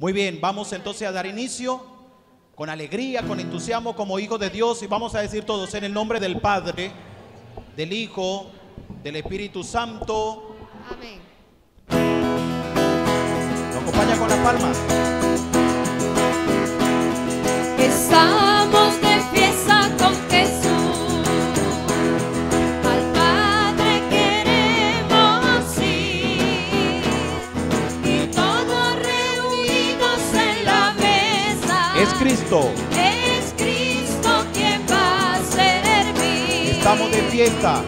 Muy bien, vamos entonces a dar inicio con alegría, con entusiasmo como hijos de Dios y vamos a decir todos en el nombre del Padre, del Hijo, del Espíritu Santo. Amén. Nos acompaña con la palma. Está Es Cristo quien va a servir. Estamos de fiesta.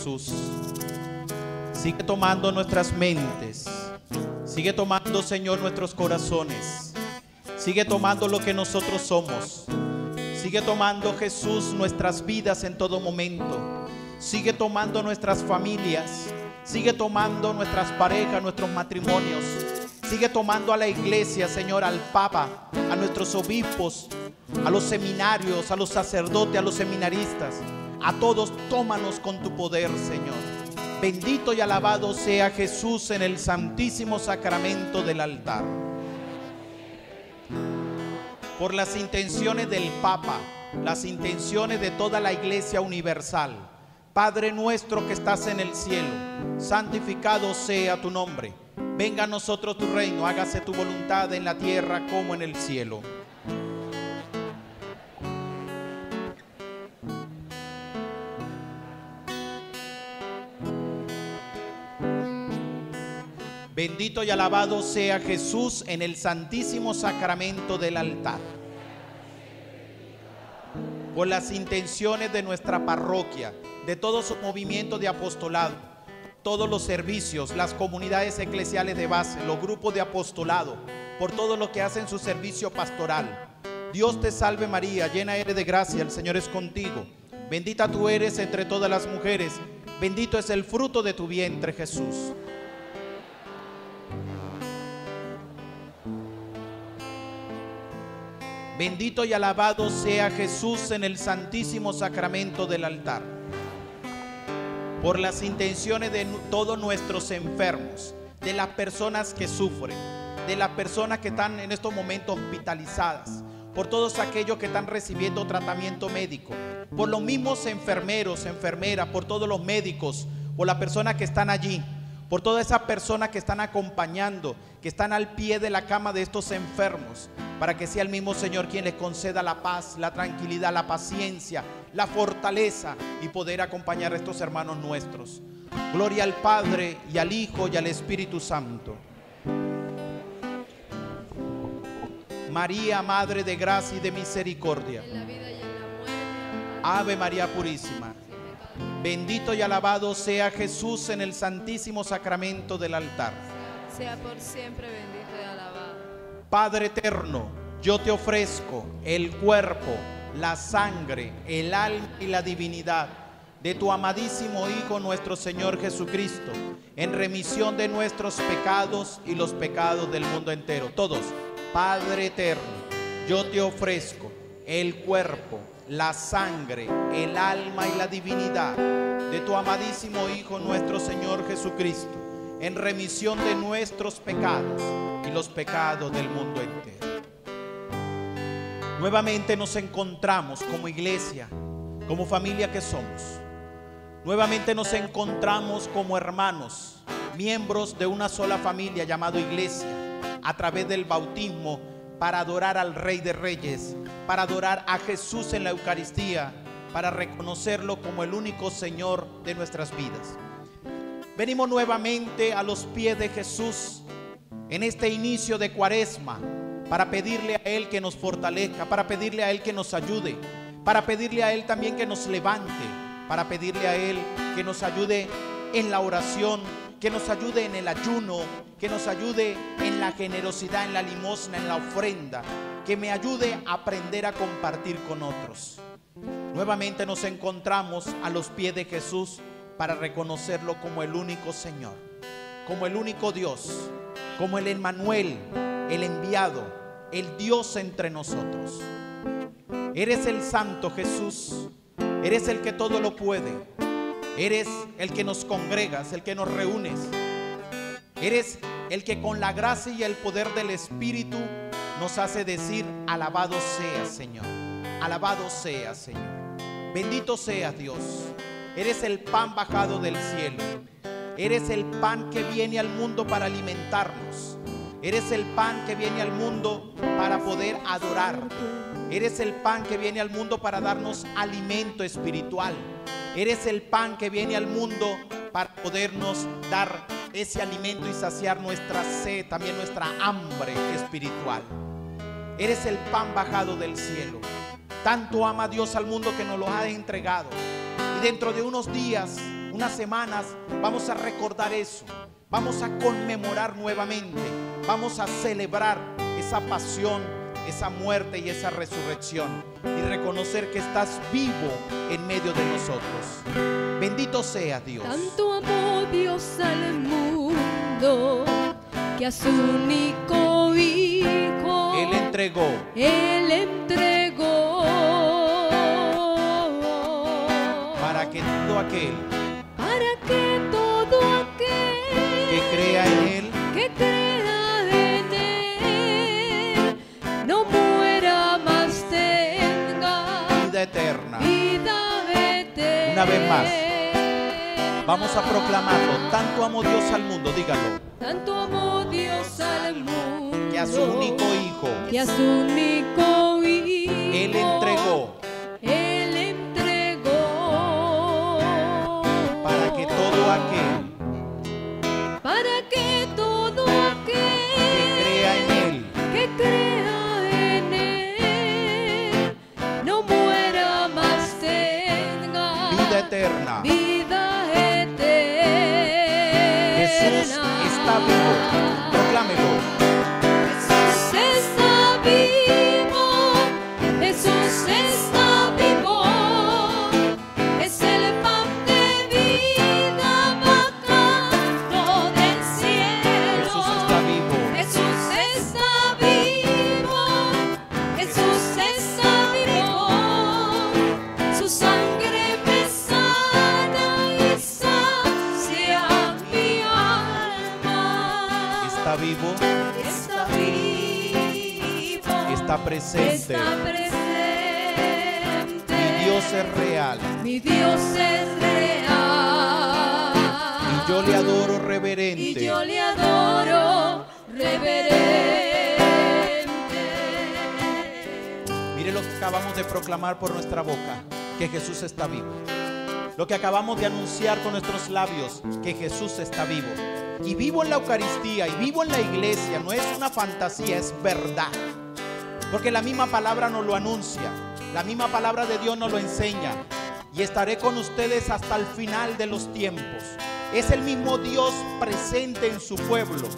Jesús. Sigue tomando nuestras mentes. Sigue tomando, Señor, nuestros corazones. Sigue tomando lo que nosotros somos. Sigue tomando, Jesús, nuestras vidas en todo momento. Sigue tomando nuestras familias. Sigue tomando nuestras parejas, nuestros matrimonios. Sigue tomando a la iglesia, Señor, al Papa, a nuestros obispos, a los seminarios, a los sacerdotes, a los seminaristas. A todos tómanos con tu poder, Señor. Bendito y alabado sea Jesús en el santísimo sacramento del altar. Por las intenciones del Papa, las intenciones de toda la Iglesia Universal. Padre nuestro que estás en el cielo, santificado sea tu nombre. Venga a nosotros tu reino, hágase tu voluntad en la tierra como en el cielo. Bendito y alabado sea Jesús en el santísimo sacramento del altar. Por las intenciones de nuestra parroquia, de todo su movimiento de apostolado, todos los servicios, las comunidades eclesiales de base, los grupos de apostolado, por todo lo que hacen su servicio pastoral. Dios te salve María, llena eres de gracia, el Señor es contigo. Bendita tú eres entre todas las mujeres, bendito es el fruto de tu vientre Jesús. Bendito y alabado sea Jesús en el santísimo sacramento del altar. Por las intenciones de todos nuestros enfermos, de las personas que sufren, de las personas que están en estos momentos hospitalizadas, por todos aquellos que están recibiendo tratamiento médico, por los mismos enfermeros, enfermeras, por todos los médicos, por las personas que están allí, por todas esas personas que están acompañando, que están al pie de la cama de estos enfermos, para que sea el mismo Señor quien les conceda la paz, la tranquilidad, la paciencia, la fortaleza y poder acompañar a estos hermanos nuestros. Gloria al Padre y al Hijo y al Espíritu Santo. María, Madre de Gracia y de Misericordia. En la vida y en la muerte. Ave María Purísima. Bendito y alabado sea Jesús en el santísimo sacramento del altar. Sea por siempre bendito y alabado. Padre eterno, yo te ofrezco el cuerpo, la sangre, el alma y la divinidad de tu amadísimo Hijo nuestro Señor Jesucristo, en remisión de nuestros pecados y los pecados del mundo entero. Todos, Padre eterno, yo te ofrezco el cuerpo, la sangre, el alma y la divinidad de tu amadísimo Hijo nuestro Señor Jesucristo, en remisión de nuestros pecados y los pecados del mundo entero. Nuevamente nos encontramos como iglesia, como familia que somos. Nuevamente nos encontramos como hermanos, miembros de una sola familia llamado iglesia, a través del bautismo para adorar al Rey de Reyes, para adorar a Jesús en la Eucaristía, para reconocerlo como el único Señor de nuestras vidas. Venimos nuevamente a los pies de Jesús en este inicio de cuaresma para pedirle a Él que nos fortalezca, para pedirle a Él que nos ayude, para pedirle a Él también que nos levante, para pedirle a Él que nos ayude en la oración, que nos ayude en el ayuno, que nos ayude en la generosidad, en la limosna, en la ofrenda, que me ayude a aprender a compartir con otros. Nuevamente nos encontramos a los pies de Jesús para reconocerlo como el único Señor, como el único Dios, como el Emmanuel, el enviado, el Dios entre nosotros. Eres el Santo Jesús, eres el que todo lo puede, eres el que nos congregas, el que nos reúnes, eres el que con la gracia y el poder del Espíritu nos hace decir, alabado sea Señor, alabado sea Señor. Bendito seas Dios. Eres el pan bajado del cielo. Eres el pan que viene al mundo para alimentarnos. Eres el pan que viene al mundo para poder adorarte. Eres el pan que viene al mundo para darnos alimento espiritual. Eres el pan que viene al mundo para podernos dar ese alimento y saciar nuestra sed, también nuestra hambre espiritual. Eres el pan bajado del cielo. Tanto ama Dios al mundo que nos lo ha entregado. Y dentro de unos días, unas semanas, vamos a recordar eso. Vamos a conmemorar nuevamente. Vamos a celebrar esa pasión, esa muerte y esa resurrección. Y reconocer que estás vivo en medio de nosotros. Bendito sea Dios. Tanto amó Dios al mundo que a su único hijo Él entregó Él entregó para que todo aquel Una vez más. Vamos a proclamarlo. Tanto amó Dios al mundo, dígalo. Tanto amó Dios al mundo Que a su único hijo que a su único hijo Él entregó Él entregó para que todo aquel para que eterna. Vida eterna. Jesús está vivo. Presente. Está presente. Mi Dios es real. Mi Dios es real. Y yo le adoro Y reverente. yo le adoro reverente. Mire lo que acabamos de proclamar por nuestra boca, que Jesús está vivo. Lo que acabamos de anunciar con nuestros labios, que Jesús está vivo. Y vivo en la Eucaristía y vivo en la iglesia, no es una fantasía, es verdad. Porque la misma palabra nos lo anuncia, la misma palabra de Dios nos lo enseña. Y estaré con ustedes hasta el final de los tiempos. Es el mismo Dios presente en su pueblo.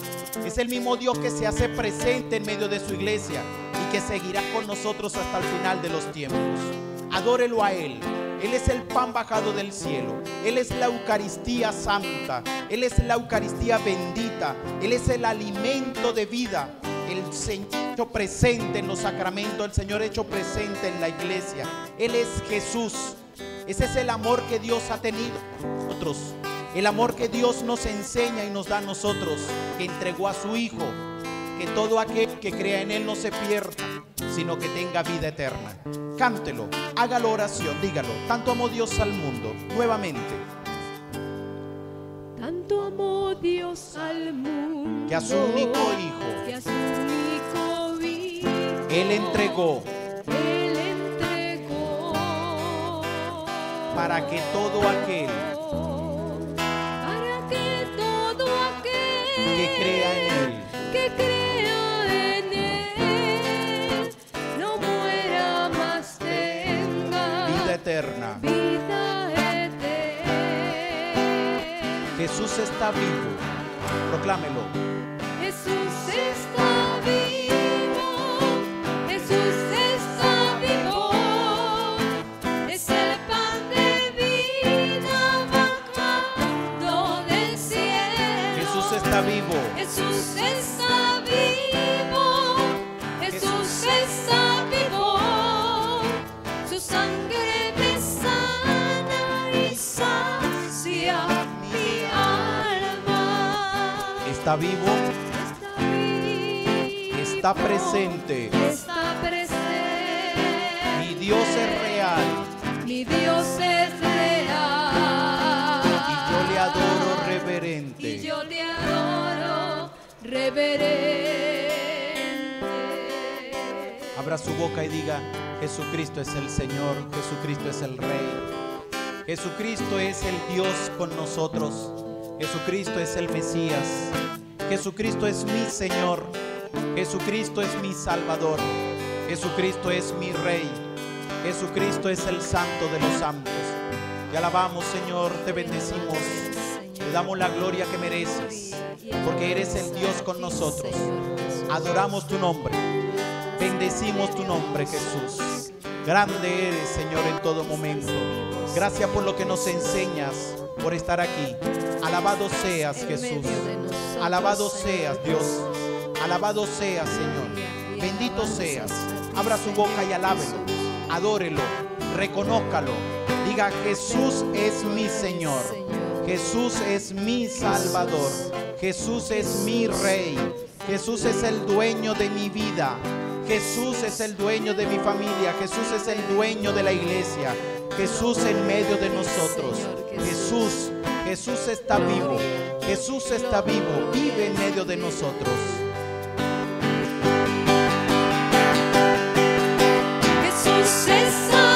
Es el mismo Dios que se hace presente en medio de su iglesia y que seguirá con nosotros hasta el final de los tiempos. Adórelo a Él. Él es el pan bajado del cielo. Él es la Eucaristía santa. Él es la Eucaristía bendita. Él es el alimento de vida. El Señor hecho presente en los sacramentos. El Señor hecho presente en la iglesia. Él es Jesús. Ese es el amor que Dios ha tenido con nosotros. El amor que Dios nos enseña y nos da a nosotros. Que entregó a su Hijo. Que todo aquel que crea en Él no se pierda, sino que tenga vida eterna. Cántelo, hágalo oración, dígalo. Tanto amó Dios al mundo. Nuevamente. Tanto amó Dios al mundo Que a su único hijo. que a su único hijo Él entregó Él entregó para que todo aquel para que todo aquel que crea en Él que crea en él no muera más tenga vida eterna. vida Jesús está vivo. Proclámelo. Jesús está vivo, Jesús está vivo, es el pan de vida bajando del cielo. Jesús está vivo. Jesús está vivo, Está vivo. Está presente. Está presente. Mi Dios es real. Mi Dios es real. Y yo le adoro Y reverente. yo le adoro reverente. Abra su boca y diga, Jesucristo es el Señor, Jesucristo es el Rey. Jesucristo es el Dios con nosotros. Jesucristo es el Mesías. Jesucristo es mi Señor. Jesucristo es mi Salvador. Jesucristo es mi Rey. Jesucristo es el Santo de los Santos. Te alabamos, Señor, te bendecimos. Te damos la gloria que mereces, porque eres el Dios con nosotros. Adoramos tu nombre. Bendecimos tu nombre, Jesús. Grande eres, Señor, en todo momento. Gracias por lo que nos enseñas, por estar aquí. Alabado seas, Jesús. Alabado seas, Dios. Alabado seas, Señor. Bendito seas. Abra su boca y alábelo. Adórelo. Reconózcalo. Diga, Jesús es mi Señor. Jesús es mi Salvador. Jesús es mi Rey. Jesús es el dueño de mi vida. Jesús es el dueño de mi familia. Jesús es el dueño de la iglesia. Jesús en medio de nosotros. Jesús, Jesús está vivo. Jesús está vivo. Vive en medio de nosotros. Jesús está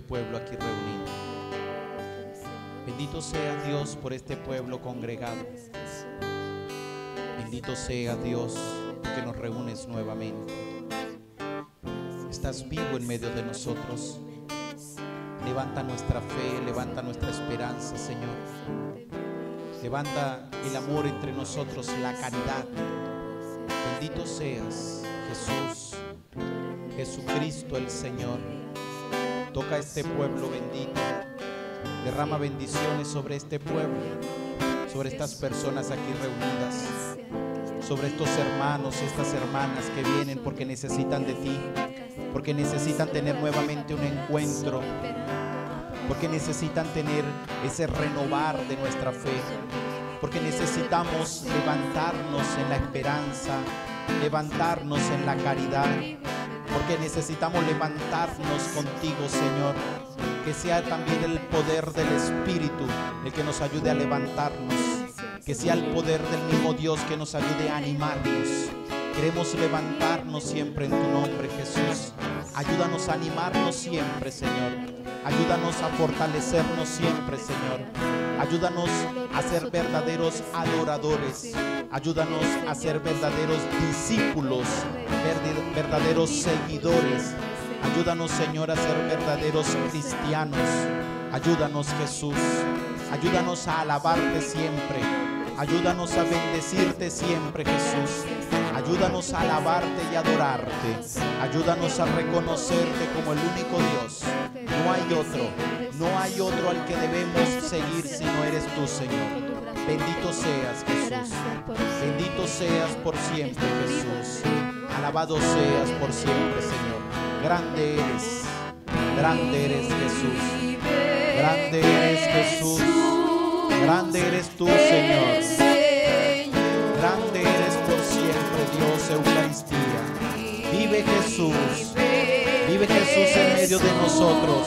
este pueblo aquí reunido. Bendito sea Dios por este pueblo congregado. Bendito sea Dios porque nos reúnes nuevamente. Estás vivo en medio de nosotros. Levanta nuestra fe, levanta nuestra esperanza, Señor. Levanta el amor entre nosotros, la caridad. Bendito seas, Jesús, Jesucristo el Señor. Toca a este pueblo bendito. Derrama bendiciones sobre este pueblo, sobre estas personas aquí reunidas, sobre estos hermanos y estas hermanas que vienen porque necesitan de ti, porque necesitan tener nuevamente un encuentro, porque necesitan tener ese renovar de nuestra fe, porque necesitamos levantarnos en la esperanza, levantarnos en la caridad, porque necesitamos levantarnos contigo, Señor. Que sea también el poder del Espíritu el que nos ayude a levantarnos. Que sea el poder del mismo Dios que nos ayude a animarnos. Queremos levantarnos siempre en tu nombre, Jesús. Ayúdanos a animarnos siempre, Señor. Ayúdanos a fortalecernos siempre, Señor. Ayúdanos a ser verdaderos adoradores. Ayúdanos a ser verdaderos discípulos, verdaderos seguidores. Ayúdanos, Señor, a ser verdaderos cristianos. Ayúdanos, Jesús. Ayúdanos a alabarte siempre. Ayúdanos a bendecirte siempre, Jesús. Ayúdanos a alabarte y adorarte. Ayúdanos a reconocerte como el único Dios. No hay otro. No hay otro al que debemos seguir si no eres tú, Señor. Bendito seas, Jesús. Bendito seas por siempre, Jesús. Alabado seas por siempre, Señor. Grande eres. Grande eres, Jesús. Grande eres, Jesús. Grande eres tú, Señor. Grande eres por siempre, Dios Eucaristía. Vive Jesús. Vive Jesús en medio de nosotros.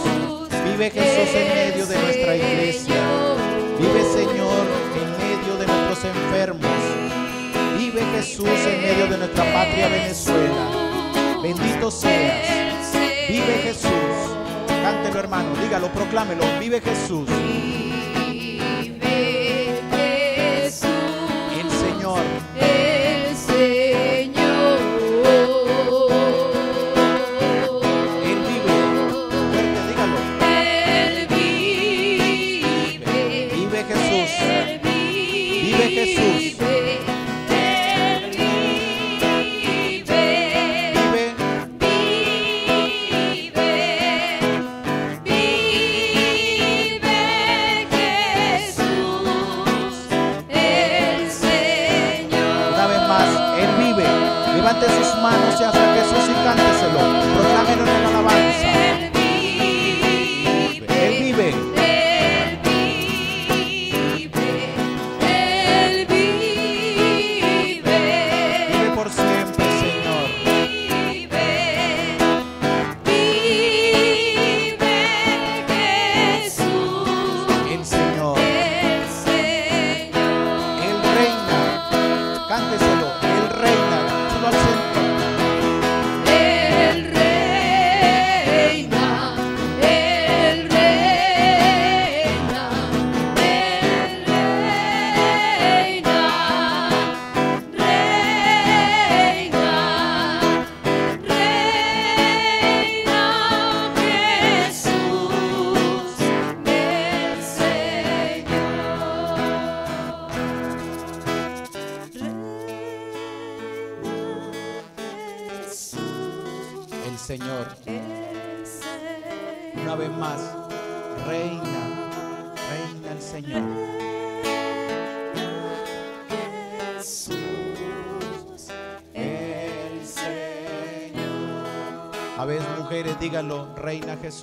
Vive Jesús en medio de nuestra iglesia. Vive Señor en medio de nuestros enfermos. Vive Jesús en medio de nuestra patria Venezuela. Bendito seas. Vive Jesús. Cántelo hermano, dígalo, proclámelo. Vive Jesús. levante sus manos y hacia Jesús y cánteselo.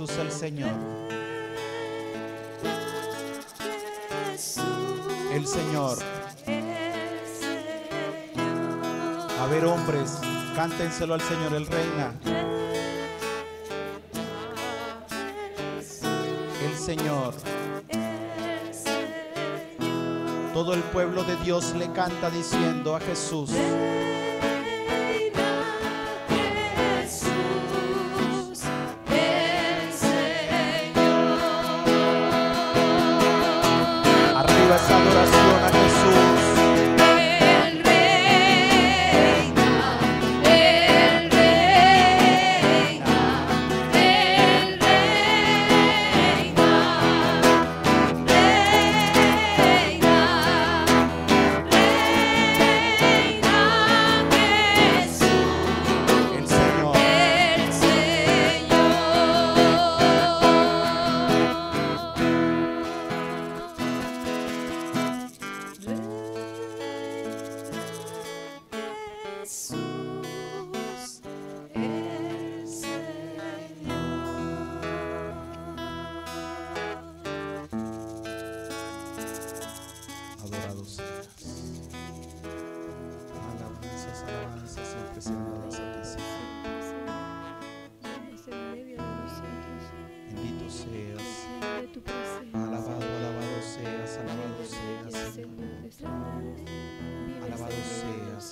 Jesús el Señor. El Señor. A ver, hombres, cántenselo al Señor, el reina. El Señor. Todo el pueblo de Dios le canta diciendo a Jesús.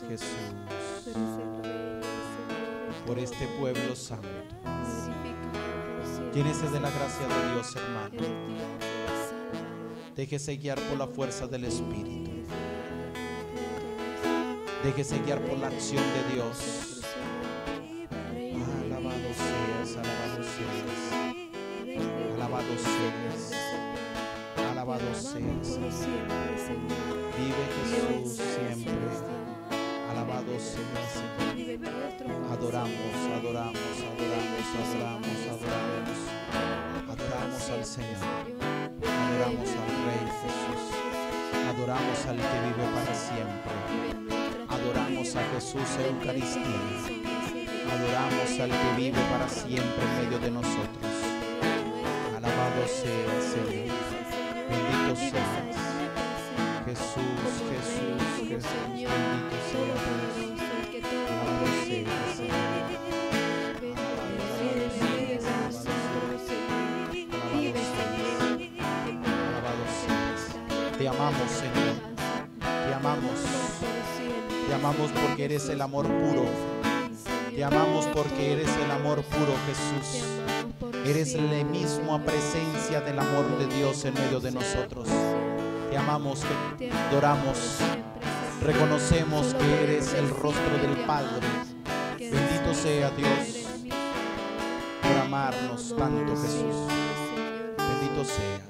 Jesús. Por este pueblo santo. Llénese de la gracia de Dios, hermano. Déjese guiar por la fuerza del Espíritu. Déjese guiar por la acción de Dios. alabamos, te. Reconocemos que eres el rostro del Padre. Bendito sea Dios por amarnos tanto, Jesús. Bendito sea.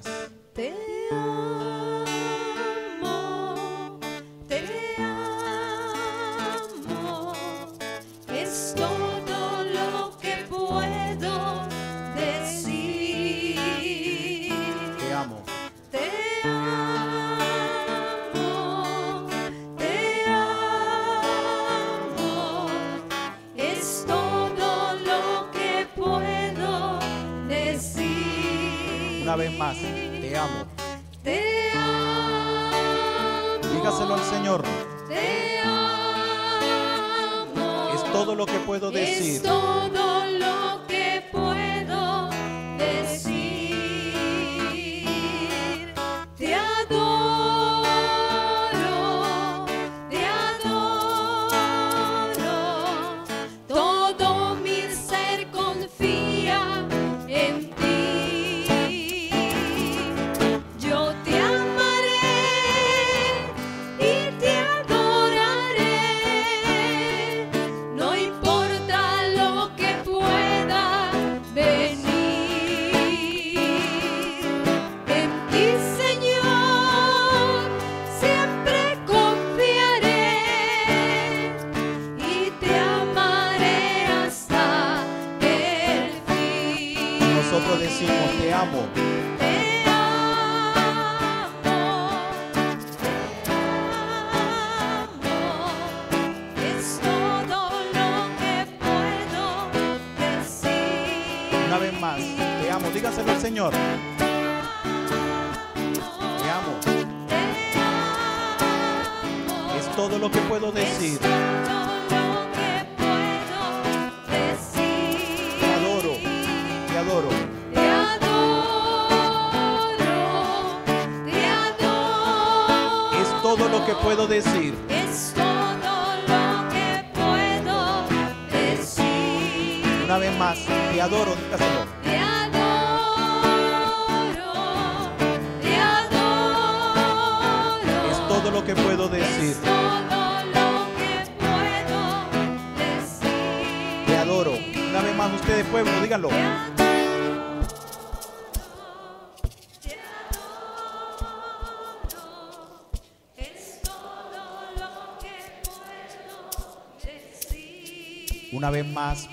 más. Te amo. Te amo. Dígaselo al Señor. Te amo. Es todo lo que puedo decir. Es todo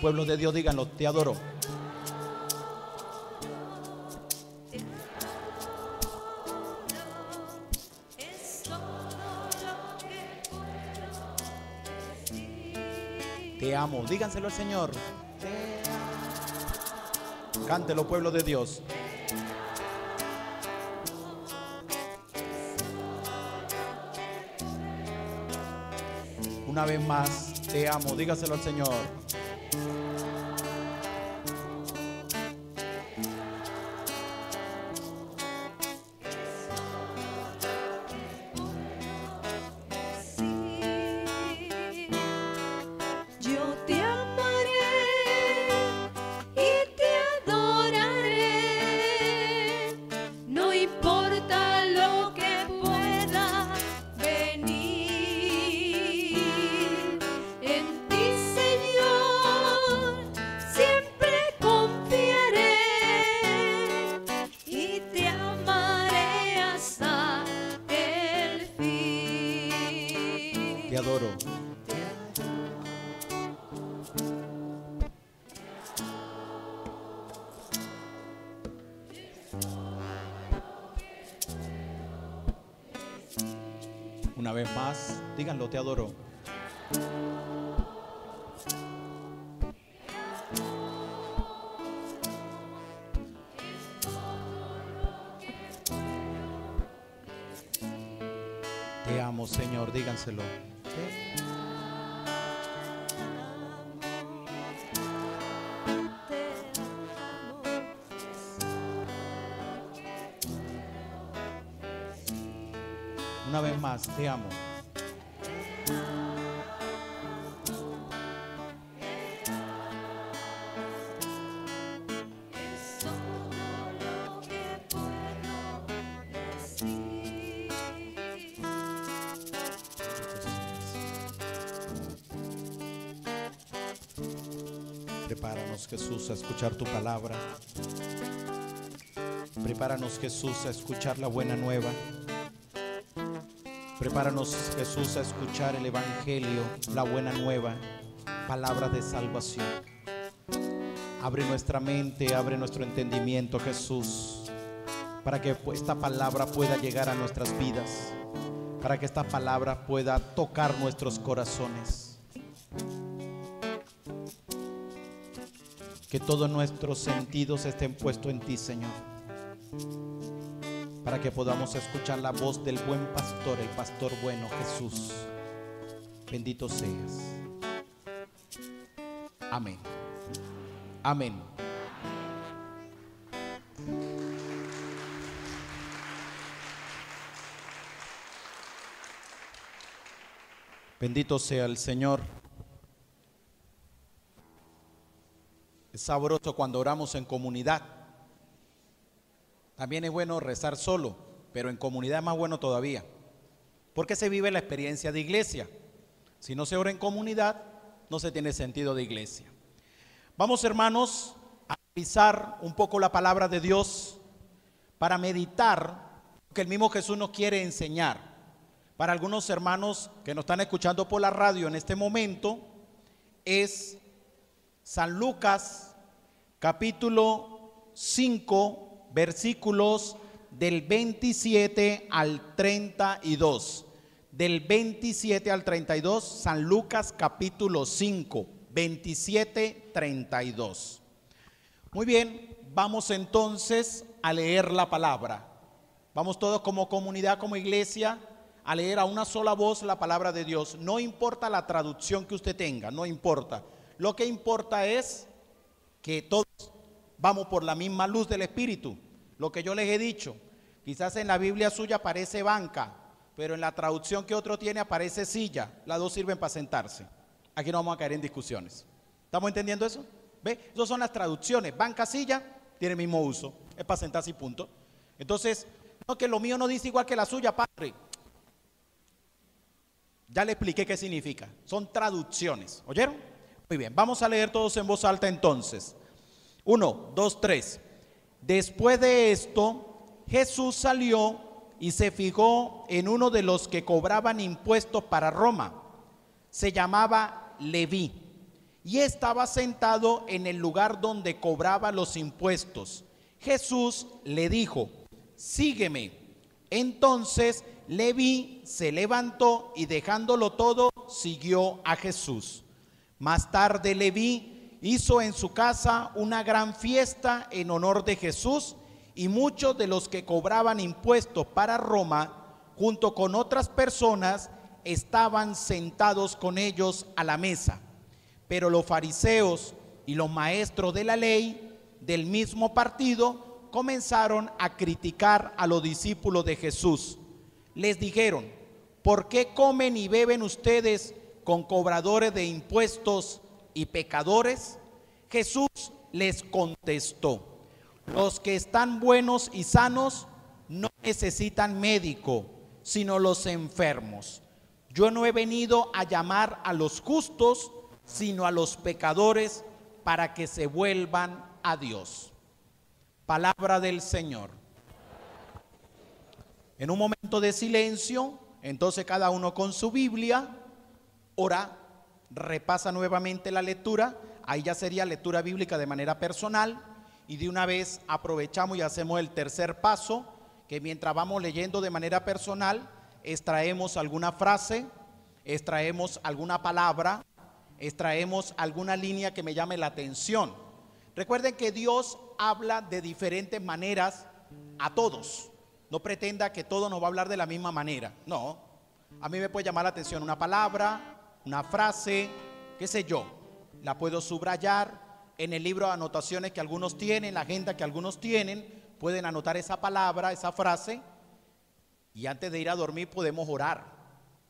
pueblo de Dios, díganlo. Te adoro. Te amo. Díganselo al Señor. Cántelo, pueblo de Dios. Una vez más, te amo. Dígaselo al Señor. Te amo. Prepáranos, Jesús, a escuchar tu palabra. Prepáranos, Jesús, a escuchar la buena nueva. Prepáranos, Jesús, a escuchar el Evangelio, la buena nueva, palabra de salvación. Abre nuestra mente, abre nuestro entendimiento, Jesús, para que esta palabra pueda llegar a nuestras vidas, para que esta palabra pueda tocar nuestros corazones. Que todos nuestros sentidos estén puestos en ti, Señor. Para que podamos escuchar la voz del buen pastor, el pastor bueno, Jesús. Bendito seas. Amén. Amén. Bendito sea el Señor. Es sabroso cuando oramos en comunidad. También es bueno rezar solo, pero en comunidad es más bueno todavía. Porque se vive la experiencia de iglesia. Si no se ora en comunidad, no se tiene sentido de iglesia. Vamos hermanos a revisar un poco la palabra de Dios para meditar lo que el mismo Jesús nos quiere enseñar. Para algunos hermanos que nos están escuchando por la radio en este momento, es San Lucas capítulo 5, versículos del 27 al 32. Del 27 al 32, San Lucas capítulo 5, 27, 32. Muy bien, vamos entonces a leer la palabra. Vamos todos como comunidad, como iglesia, a leer a una sola voz la palabra de Dios. No importa la traducción que usted tenga, no importa. Lo que importa es que todos vamos por la misma luz del Espíritu. Lo que yo les he dicho, quizás en la Biblia suya aparece banca, pero en la traducción que otro tiene aparece silla. Las dos sirven para sentarse. Aquí no vamos a caer en discusiones. ¿Estamos entendiendo eso? ¿Ve? Esas son las traducciones. Banca, silla, tiene el mismo uso. Es para sentarse y punto. Entonces, no, que lo mío no dice igual que la suya, padre. Ya le expliqué qué significa. Son traducciones. ¿Oyeron? Muy bien, vamos a leer todos en voz alta entonces. Uno, dos, tres. Después de esto, Jesús salió y se fijó en uno de los que cobraban impuestos para Roma. Se llamaba Leví y estaba sentado en el lugar donde cobraba los impuestos. Jesús le dijo, sígueme. Entonces Leví se levantó y dejándolo todo, siguió a Jesús. Más tarde Leví hizo en su casa una gran fiesta en honor de Jesús y muchos de los que cobraban impuestos para Roma, junto con otras personas, estaban sentados con ellos a la mesa. Pero los fariseos y los maestros de la ley del mismo partido comenzaron a criticar a los discípulos de Jesús. Les dijeron, ¿por qué comen y beben ustedes con cobradores de impuestos y pecadores? Jesús les contestó, los que están buenos y sanos no necesitan médico, sino los enfermos. Yo no he venido a llamar a los justos, sino a los pecadores para que se vuelvan a Dios. Palabra del Señor. En un momento de silencio, entonces cada uno con su Biblia, ora, repasa nuevamente la lectura, ahí ya sería lectura bíblica de manera personal, y de una vez aprovechamos y hacemos el tercer paso, que mientras vamos leyendo de manera personal, extraemos alguna frase, extraemos alguna palabra, extraemos alguna línea que me llame la atención. Recuerden que Dios habla de diferentes maneras a todos. No pretenda que todo nos va a hablar de la misma manera. No. A mí me puede llamar la atención una palabra, una frase, qué sé yo. La puedo subrayar en el libro de anotaciones que algunos tienen, la agenda que algunos tienen. Pueden anotar esa palabra, esa frase. Y antes de ir a dormir podemos orar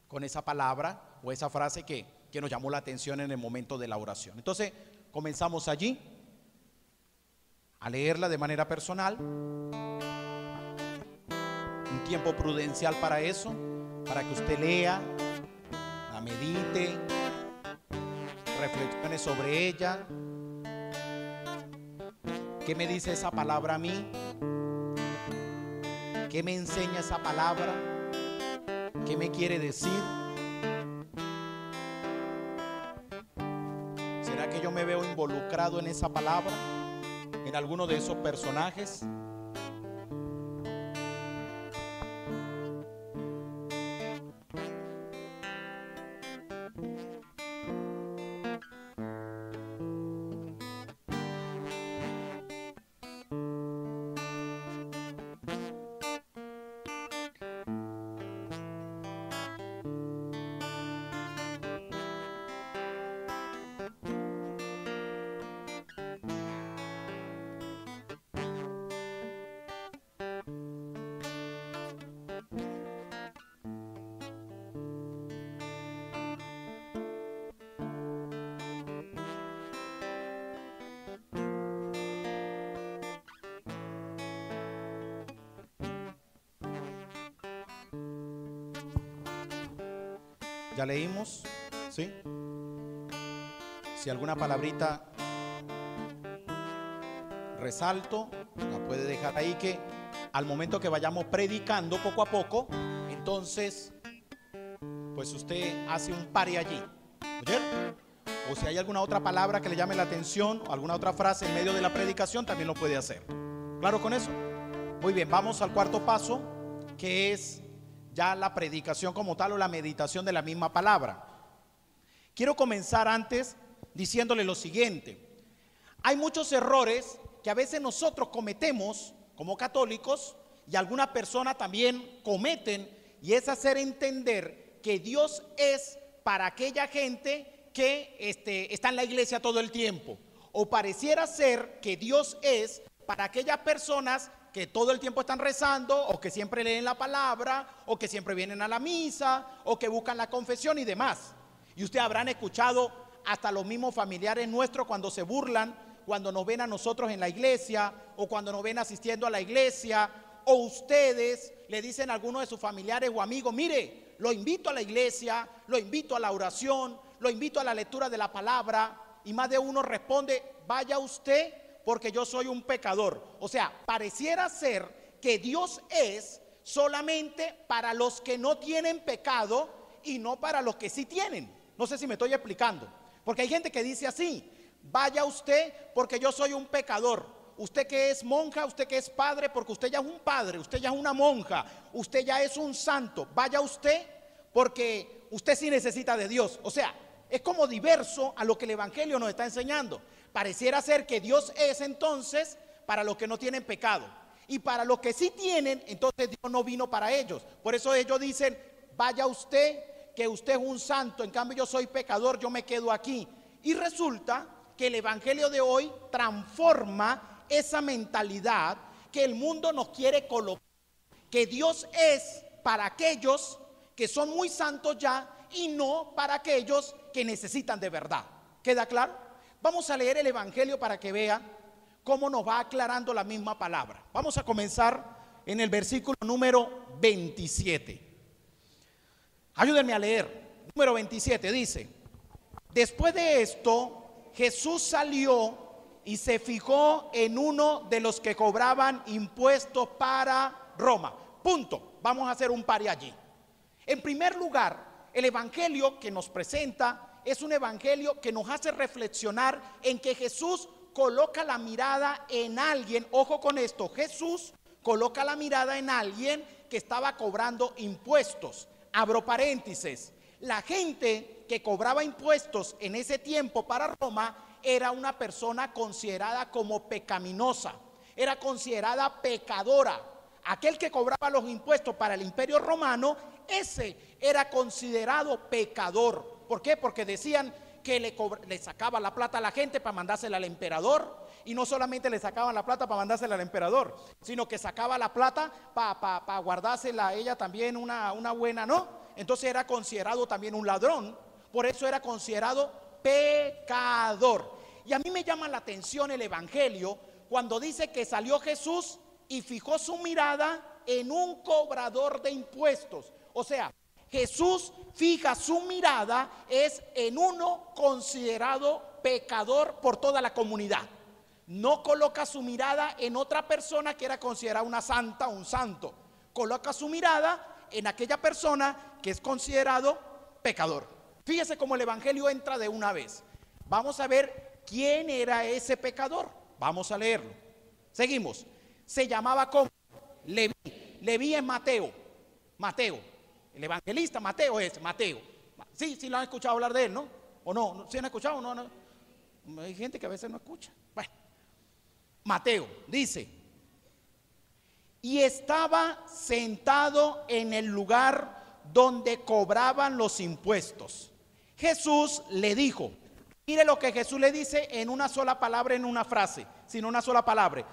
con esa palabra o esa frase que, que nos llamó la atención en el momento de la oración. Entonces, comenzamos allí a leerla de manera personal. Un tiempo prudencial para eso, para que usted lea, medite, reflexione sobre ella. ¿Qué me dice esa palabra a mí? ¿Qué me enseña esa palabra? ¿Qué me quiere decir? ¿Será que yo me veo involucrado en esa palabra? ¿En alguno de esos personajes? ¿Ya leímos? ¿Sí? Si alguna palabrita resalto, la puede dejar ahí que al momento que vayamos predicando poco a poco, entonces, pues usted hace un pare allí. ¿Oyeron? o si hay alguna otra palabra que le llame la atención, o alguna otra frase en medio de la predicación, también lo puede hacer. ¿Claro con eso? Muy bien, vamos al cuarto paso, que es ya la predicación como tal o la meditación de la misma palabra. Quiero comenzar antes diciéndole lo siguiente. Hay muchos errores que a veces nosotros cometemos como católicos y algunas personas también cometen y es hacer entender que Dios es para aquella gente que este, está en la iglesia todo el tiempo. O pareciera ser que Dios es para aquellas personas que todo el tiempo están rezando o que siempre leen la palabra o que siempre vienen a la misa o que buscan la confesión y demás. Y ustedes habrán escuchado hasta los mismos familiares nuestros cuando se burlan, cuando nos ven a nosotros en la iglesia o cuando nos ven asistiendo a la iglesia o ustedes le dicen a alguno de sus familiares o amigos, mire, lo invito a la iglesia, lo invito a la oración, lo invito a la lectura de la palabra y más de uno responde, vaya usted porque yo soy un pecador. O sea, pareciera ser que Dios es solamente para los que no tienen pecado y no para los que sí tienen. No sé si me estoy explicando. Porque hay gente que dice así, vaya usted porque yo soy un pecador. Usted que es monja, usted que es padre, porque usted ya es un padre, usted ya es una monja, usted ya es un santo. Vaya usted porque usted sí necesita de Dios. O sea, es como diverso a lo que el Evangelio nos está enseñando. Pareciera ser que Dios es entonces para los que no tienen pecado. Y para los que sí tienen, entonces Dios no vino para ellos. Por eso ellos dicen, vaya usted que usted es un santo, en cambio yo soy pecador, yo me quedo aquí. Y resulta que el Evangelio de hoy transforma esa mentalidad que el mundo nos quiere colocar, que Dios es para aquellos que son muy santos ya y no para aquellos que necesitan de verdad. ¿Queda claro? Vamos a leer el Evangelio para que vean cómo nos va aclarando la misma palabra. Vamos a comenzar en el versículo número 27. Ayúdenme a leer. Número 27 dice, después de esto, Jesús salió y se fijó en uno de los que cobraban impuestos para Roma. Punto. Vamos a hacer un par allí. En primer lugar, el Evangelio que nos presenta es un Evangelio que nos hace reflexionar en que Jesús coloca la mirada en alguien, ojo con esto, Jesús coloca la mirada en alguien que estaba cobrando impuestos. Abro paréntesis. La gente que cobraba impuestos en ese tiempo para Roma era una persona considerada como pecaminosa, era considerada pecadora. Aquel que cobraba los impuestos para el imperio romano, ese era considerado pecador. ¿Por qué? Porque decían que le, le, sacaba la plata a la gente para mandársela al emperador. Y no solamente le sacaban la plata para mandársela al emperador, sino que sacaba la plata para pa, guardársela a ella también una buena, ¿no? Entonces era considerado también un ladrón. Por eso era considerado pecador. Y a mí me llama la atención el Evangelio cuando dice que salió Jesús y fijó su mirada en un cobrador de impuestos. O sea, Jesús fija su mirada es en uno considerado pecador por toda la comunidad. No coloca su mirada en otra persona que era considerada una santa o un santo. Coloca su mirada en aquella persona que es considerado pecador. Fíjese cómo el Evangelio entra de una vez. Vamos a ver quién era ese pecador. Vamos a leerlo. Seguimos. Se llamaba como Leví. Leví es Mateo. Mateo. El evangelista Mateo es Mateo. Sí, sí lo han escuchado hablar de él, ¿no? ¿O no? ¿Sí han escuchado? No, no. Hay gente que a veces no escucha. Bueno, Mateo dice, y estaba sentado en el lugar donde cobraban los impuestos. Jesús le dijo, mire lo que Jesús le dice en una sola palabra, en una frase, sin una sola palabra.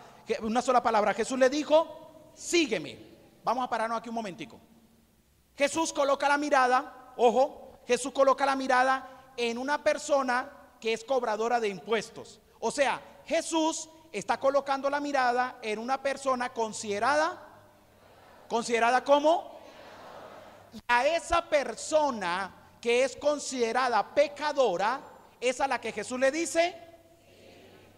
Una sola palabra. Jesús le dijo, sígueme. Vamos a pararnos aquí un momentico. Jesús coloca la mirada, ojo, Jesús coloca la mirada en una persona que es cobradora de impuestos. O sea, Jesús está colocando la mirada en una persona considerada, considerada como, y a esa persona que es considerada pecadora, es a la que Jesús le dice,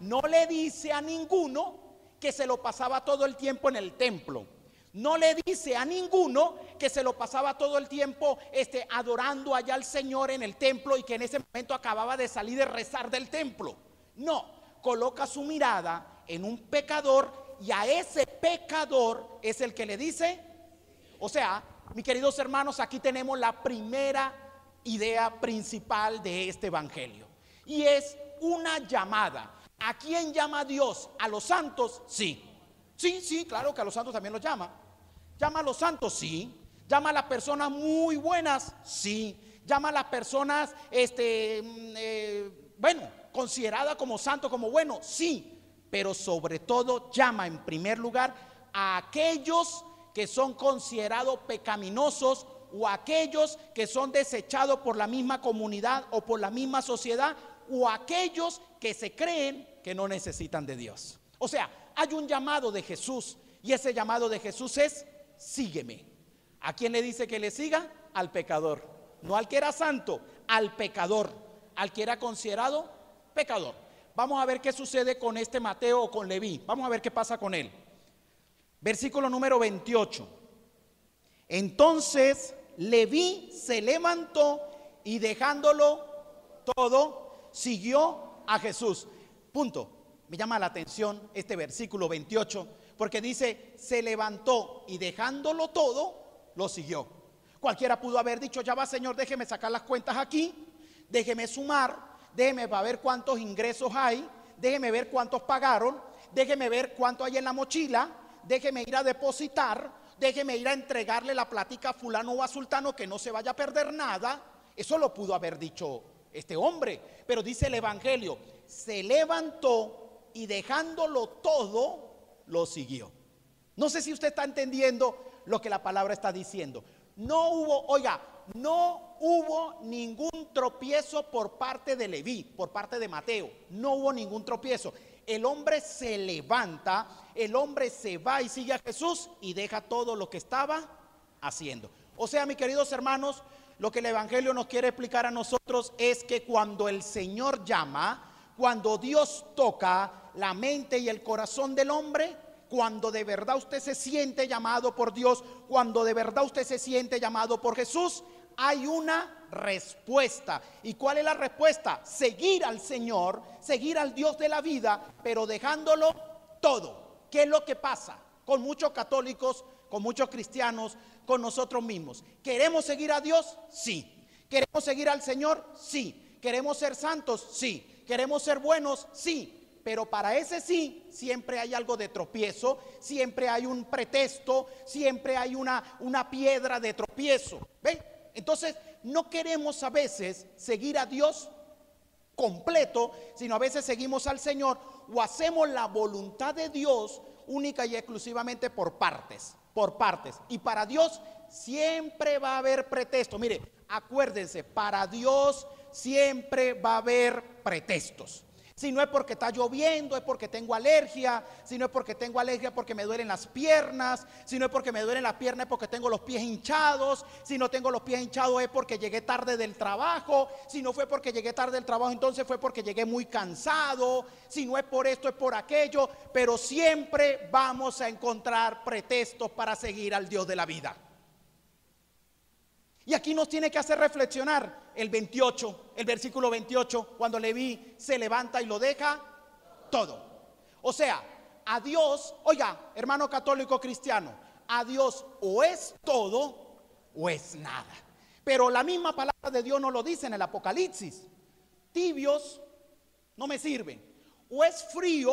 no le dice a ninguno que se lo pasaba todo el tiempo en el templo. No le dice a ninguno que se lo pasaba todo el tiempo este, adorando allá al Señor en el templo y que en ese momento acababa de salir de rezar del templo. No, coloca su mirada en un pecador y a ese pecador es el que le dice, o sea, mis queridos hermanos, aquí tenemos la primera idea principal de este evangelio y es una llamada. ¿A quién llama Dios? ¿A los santos? Sí. Sí, sí, claro que a los santos también los llama. ¿Llama a los santos? Sí. ¿Llama a las personas muy buenas? Sí. ¿Llama a las personas, este, mm, eh, bueno, consideradas como santos, como buenos? Sí. Pero sobre todo llama en primer lugar a aquellos que son considerados pecaminosos o aquellos que son desechados por la misma comunidad o por la misma sociedad o aquellos que se creen que no necesitan de Dios. O sea, hay un llamado de Jesús y ese llamado de Jesús es sígueme. ¿A quién le dice que le siga? Al pecador. No al que era santo, al pecador. Al que era considerado pecador. Vamos a ver qué sucede con este Mateo o con Leví. Vamos a ver qué pasa con él. Versículo número 28. Entonces Leví se levantó y dejándolo todo, siguió a Jesús. Punto. Me llama la atención este versículo 28 porque dice, se levantó y dejándolo todo, lo siguió. Cualquiera pudo haber dicho, ya va Señor, déjeme sacar las cuentas aquí, déjeme sumar, déjeme ver cuántos ingresos hay, déjeme ver cuántos pagaron, déjeme ver cuánto hay en la mochila, déjeme ir a depositar, déjeme ir a entregarle la plática a fulano o a sultano que no se vaya a perder nada. Eso lo pudo haber dicho este hombre, pero dice el Evangelio, se levantó y dejándolo todo, lo siguió. No sé si usted está entendiendo lo que la palabra está diciendo. No hubo, oiga, no hubo ningún tropiezo por parte de Leví, por parte de Mateo. No hubo ningún tropiezo. El hombre se levanta, el hombre se va y sigue a Jesús y deja todo lo que estaba haciendo. O sea, mis queridos hermanos, lo que el Evangelio nos quiere explicar a nosotros es que cuando el Señor llama, cuando Dios toca la mente y el corazón del hombre, cuando de verdad usted se siente llamado por Dios, cuando de verdad usted se siente llamado por Jesús, hay una respuesta. ¿Y cuál es la respuesta? Seguir al Señor, seguir al Dios de la vida, pero dejándolo todo. ¿Qué es lo que pasa con muchos católicos, con muchos cristianos, con nosotros mismos? ¿Queremos seguir a Dios? Sí. ¿Queremos seguir al Señor? Sí. ¿Queremos ser santos? Sí. ¿Queremos ser buenos? Sí. Pero para ese sí, siempre hay algo de tropiezo, siempre hay un pretexto, siempre hay una, una piedra de tropiezo. ¿Ven? Entonces, no queremos a veces seguir a Dios completo, sino a veces seguimos al Señor o hacemos la voluntad de Dios única y exclusivamente por partes, por partes. Y para Dios siempre va a haber pretexto. Mire, acuérdense, para Dios siempre va a haber pretextos. Si no es porque está lloviendo, es porque tengo alergia. Si no es porque tengo alergia, porque me duelen las piernas. Si no es porque me duelen las piernas, es porque tengo los pies hinchados. Si no tengo los pies hinchados, es porque llegué tarde del trabajo. Si no fue porque llegué tarde del trabajo, entonces fue porque llegué muy cansado. Si no es por esto, es por aquello. Pero siempre vamos a encontrar pretextos para seguir al Dios de la vida. Y aquí nos tiene que hacer reflexionar el 28, el versículo 28, cuando Leví se levanta y lo deja todo. O sea, a Dios, oiga, hermano católico cristiano, a Dios o es todo o es nada. Pero la misma palabra de Dios no lo dice en el Apocalipsis. Tibios no me sirven. O es frío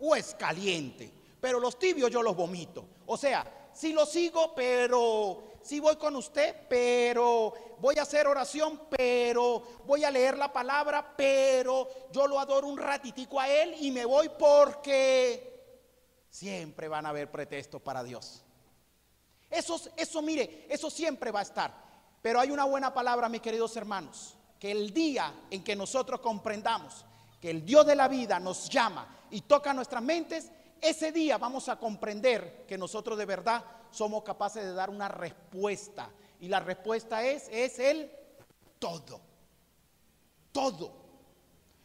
o es caliente. Pero los tibios yo los vomito. O sea, si los sigo, pero sí voy con usted, pero voy a hacer oración, pero voy a leer la palabra, pero yo lo adoro un ratitico a él y me voy porque siempre van a haber pretextos para Dios. Eso, eso mire, eso siempre va a estar. Pero hay una buena palabra, mis queridos hermanos, que el día en que nosotros comprendamos que el Dios de la vida nos llama y toca nuestras mentes, ese día vamos a comprender que nosotros de verdad somos capaces de dar una respuesta. Y la respuesta es, es el todo. Todo.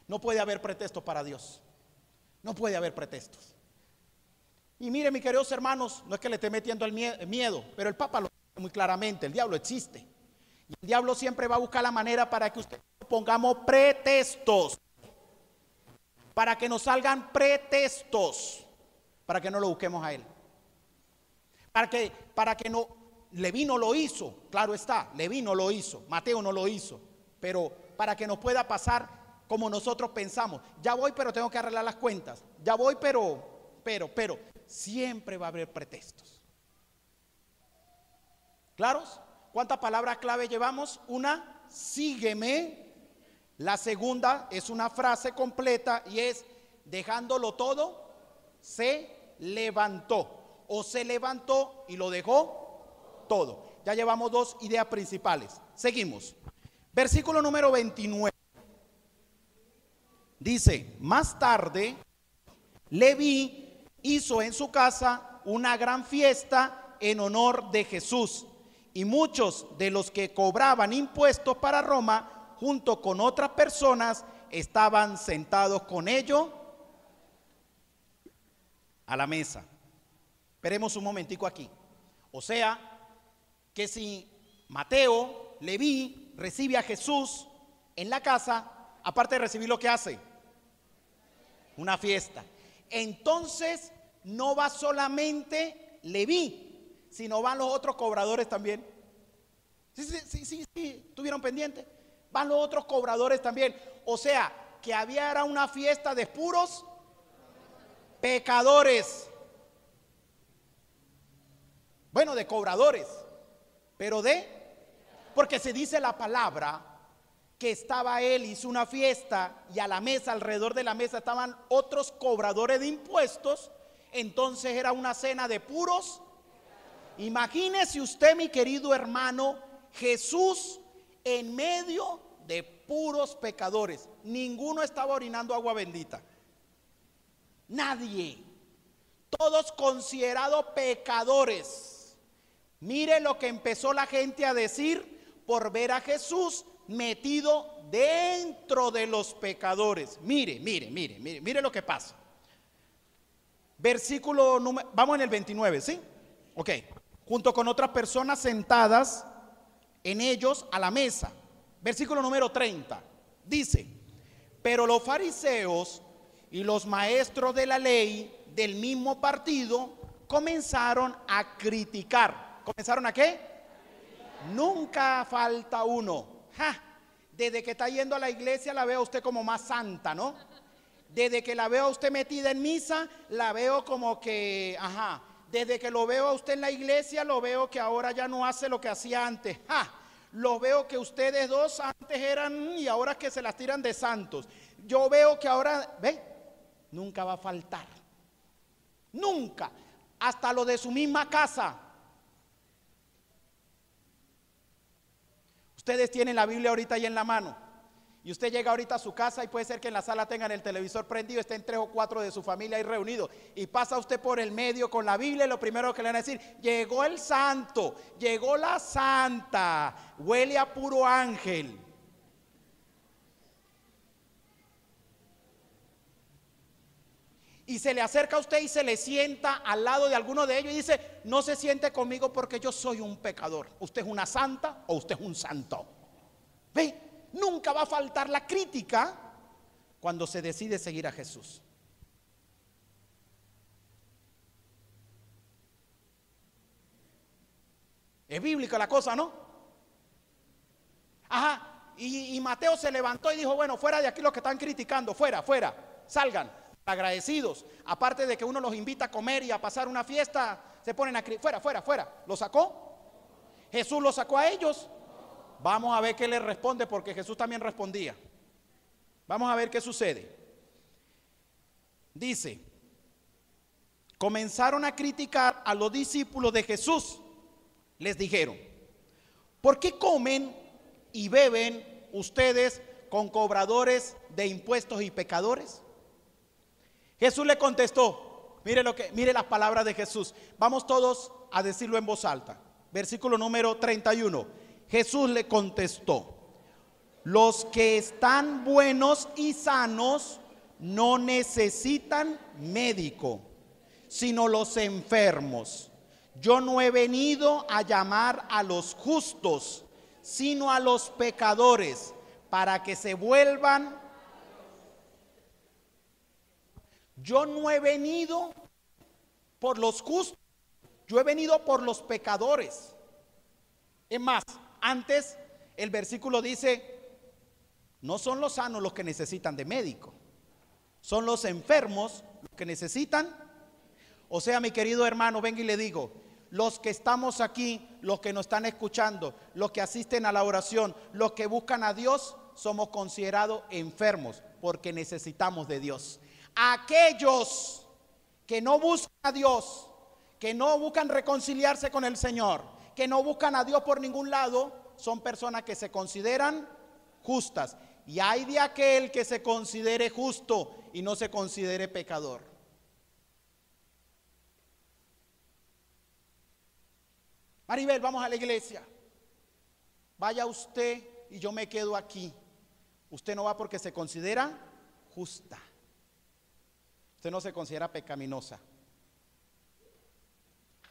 No puede haber pretextos para Dios. No puede haber pretextos. Y mire, mis queridos hermanos, no es que le esté metiendo el mie- miedo, pero el Papa lo dice muy claramente, el diablo existe. Y el diablo siempre va a buscar la manera para que usted pongamos pretextos, para que nos salgan pretextos, para que no lo busquemos a él. Para que, para que no, Leví no lo hizo, claro está, Leví no lo hizo, Mateo no lo hizo, pero para que nos pueda pasar como nosotros pensamos, ya voy pero tengo que arreglar las cuentas, ya voy pero, pero, pero, siempre va a haber pretextos. ¿Claros? ¿Cuántas palabras clave llevamos? Una, sígueme. La segunda es una frase completa y es, dejándolo todo, se levantó. O se levantó y lo dejó todo. Ya llevamos dos ideas principales. Seguimos. Versículo número 29. Dice, más tarde, Leví hizo en su casa una gran fiesta en honor de Jesús. Y muchos de los que cobraban impuestos para Roma, junto con otras personas, estaban sentados con ellos a la mesa. Esperemos un momentico aquí. O sea, que si Mateo, Leví, recibe a Jesús en la casa, aparte de recibir lo que hace, una fiesta. Entonces, no va solamente Leví, sino van los otros cobradores también. Sí, sí, sí, sí, ¿tuvieron pendiente? Van los otros cobradores también. O sea, que había una fiesta de puros pecadores. Bueno, de cobradores, pero de, porque se dice la palabra que estaba él, hizo una fiesta y a la mesa, alrededor de la mesa estaban otros cobradores de impuestos, entonces era una cena de puros. Imagínese usted, mi querido hermano, Jesús en medio de puros pecadores. Ninguno estaba orinando agua bendita. Nadie. Todos considerados pecadores. Mire lo que empezó la gente a decir por ver a Jesús metido dentro de los pecadores. Mire, mire, mire, mire, mire lo que pasa. Versículo número, vamos en el 29, ¿sí? Ok. Junto con otras personas sentadas en ellos a la mesa. Versículo número 30. Dice, pero los fariseos y los maestros de la ley del mismo partido comenzaron a criticar. ¿Comenzaron a qué? Nunca falta uno. Desde que está yendo a la iglesia la veo a usted como más santa, ¿no? Desde que la veo a usted metida en misa, la veo como que, ajá. Desde que lo veo a usted en la iglesia, lo veo que ahora ya no hace lo que hacía antes. Ja, lo veo que ustedes dos antes eran y ahora que se las tiran de santos. Yo veo que ahora, ve, nunca va a faltar. Nunca. Hasta lo de su misma casa. Ustedes tienen la Biblia ahorita ahí en la mano. Y usted llega ahorita a su casa y puede ser que en la sala tengan el televisor prendido, estén tres o cuatro de su familia ahí reunidos. Y pasa usted por el medio con la Biblia y lo primero que le van a decir, llegó el santo, llegó la santa, huele a puro ángel. Y se le acerca a usted y se le sienta al lado de alguno de ellos y dice, no se siente conmigo porque yo soy un pecador. Usted es una santa o usted es un santo. Ve, nunca va a faltar la crítica cuando se decide seguir a Jesús. Es bíblica la cosa, ¿no? Ajá. Y, y Mateo se levantó y dijo, bueno, fuera de aquí los que están criticando, fuera, fuera, salgan agradecidos. Aparte de que uno los invita a comer y a pasar una fiesta, se ponen a fuera, fuera, fuera. ¿Lo sacó? Jesús lo sacó a ellos. Vamos a ver qué le responde porque Jesús también respondía. Vamos a ver qué sucede. Dice, comenzaron a criticar a los discípulos de Jesús. Les dijeron, ¿por qué comen y beben ustedes con cobradores de impuestos y pecadores? Jesús le contestó, mire lo que mire las palabras de Jesús. Vamos todos a decirlo en voz alta. Versículo número 31. Jesús le contestó: Los que están buenos y sanos no necesitan médico, sino los enfermos. Yo no he venido a llamar a los justos, sino a los pecadores, para que se vuelvan. Yo no he venido por los justos, yo he venido por los pecadores. Es más, antes el versículo dice, no son los sanos los que necesitan de médico, son los enfermos los que necesitan. O sea, mi querido hermano, venga y le digo, los que estamos aquí, los que nos están escuchando, los que asisten a la oración, los que buscan a Dios, somos considerados enfermos porque necesitamos de Dios. Aquellos que no buscan a Dios, que no buscan reconciliarse con el Señor, que no buscan a Dios por ningún lado, son personas que se consideran justas. Y hay de aquel que se considere justo y no se considere pecador. Maribel, vamos a la iglesia. Vaya usted y yo me quedo aquí. Usted no va porque se considera justa. Usted no se considera pecaminosa.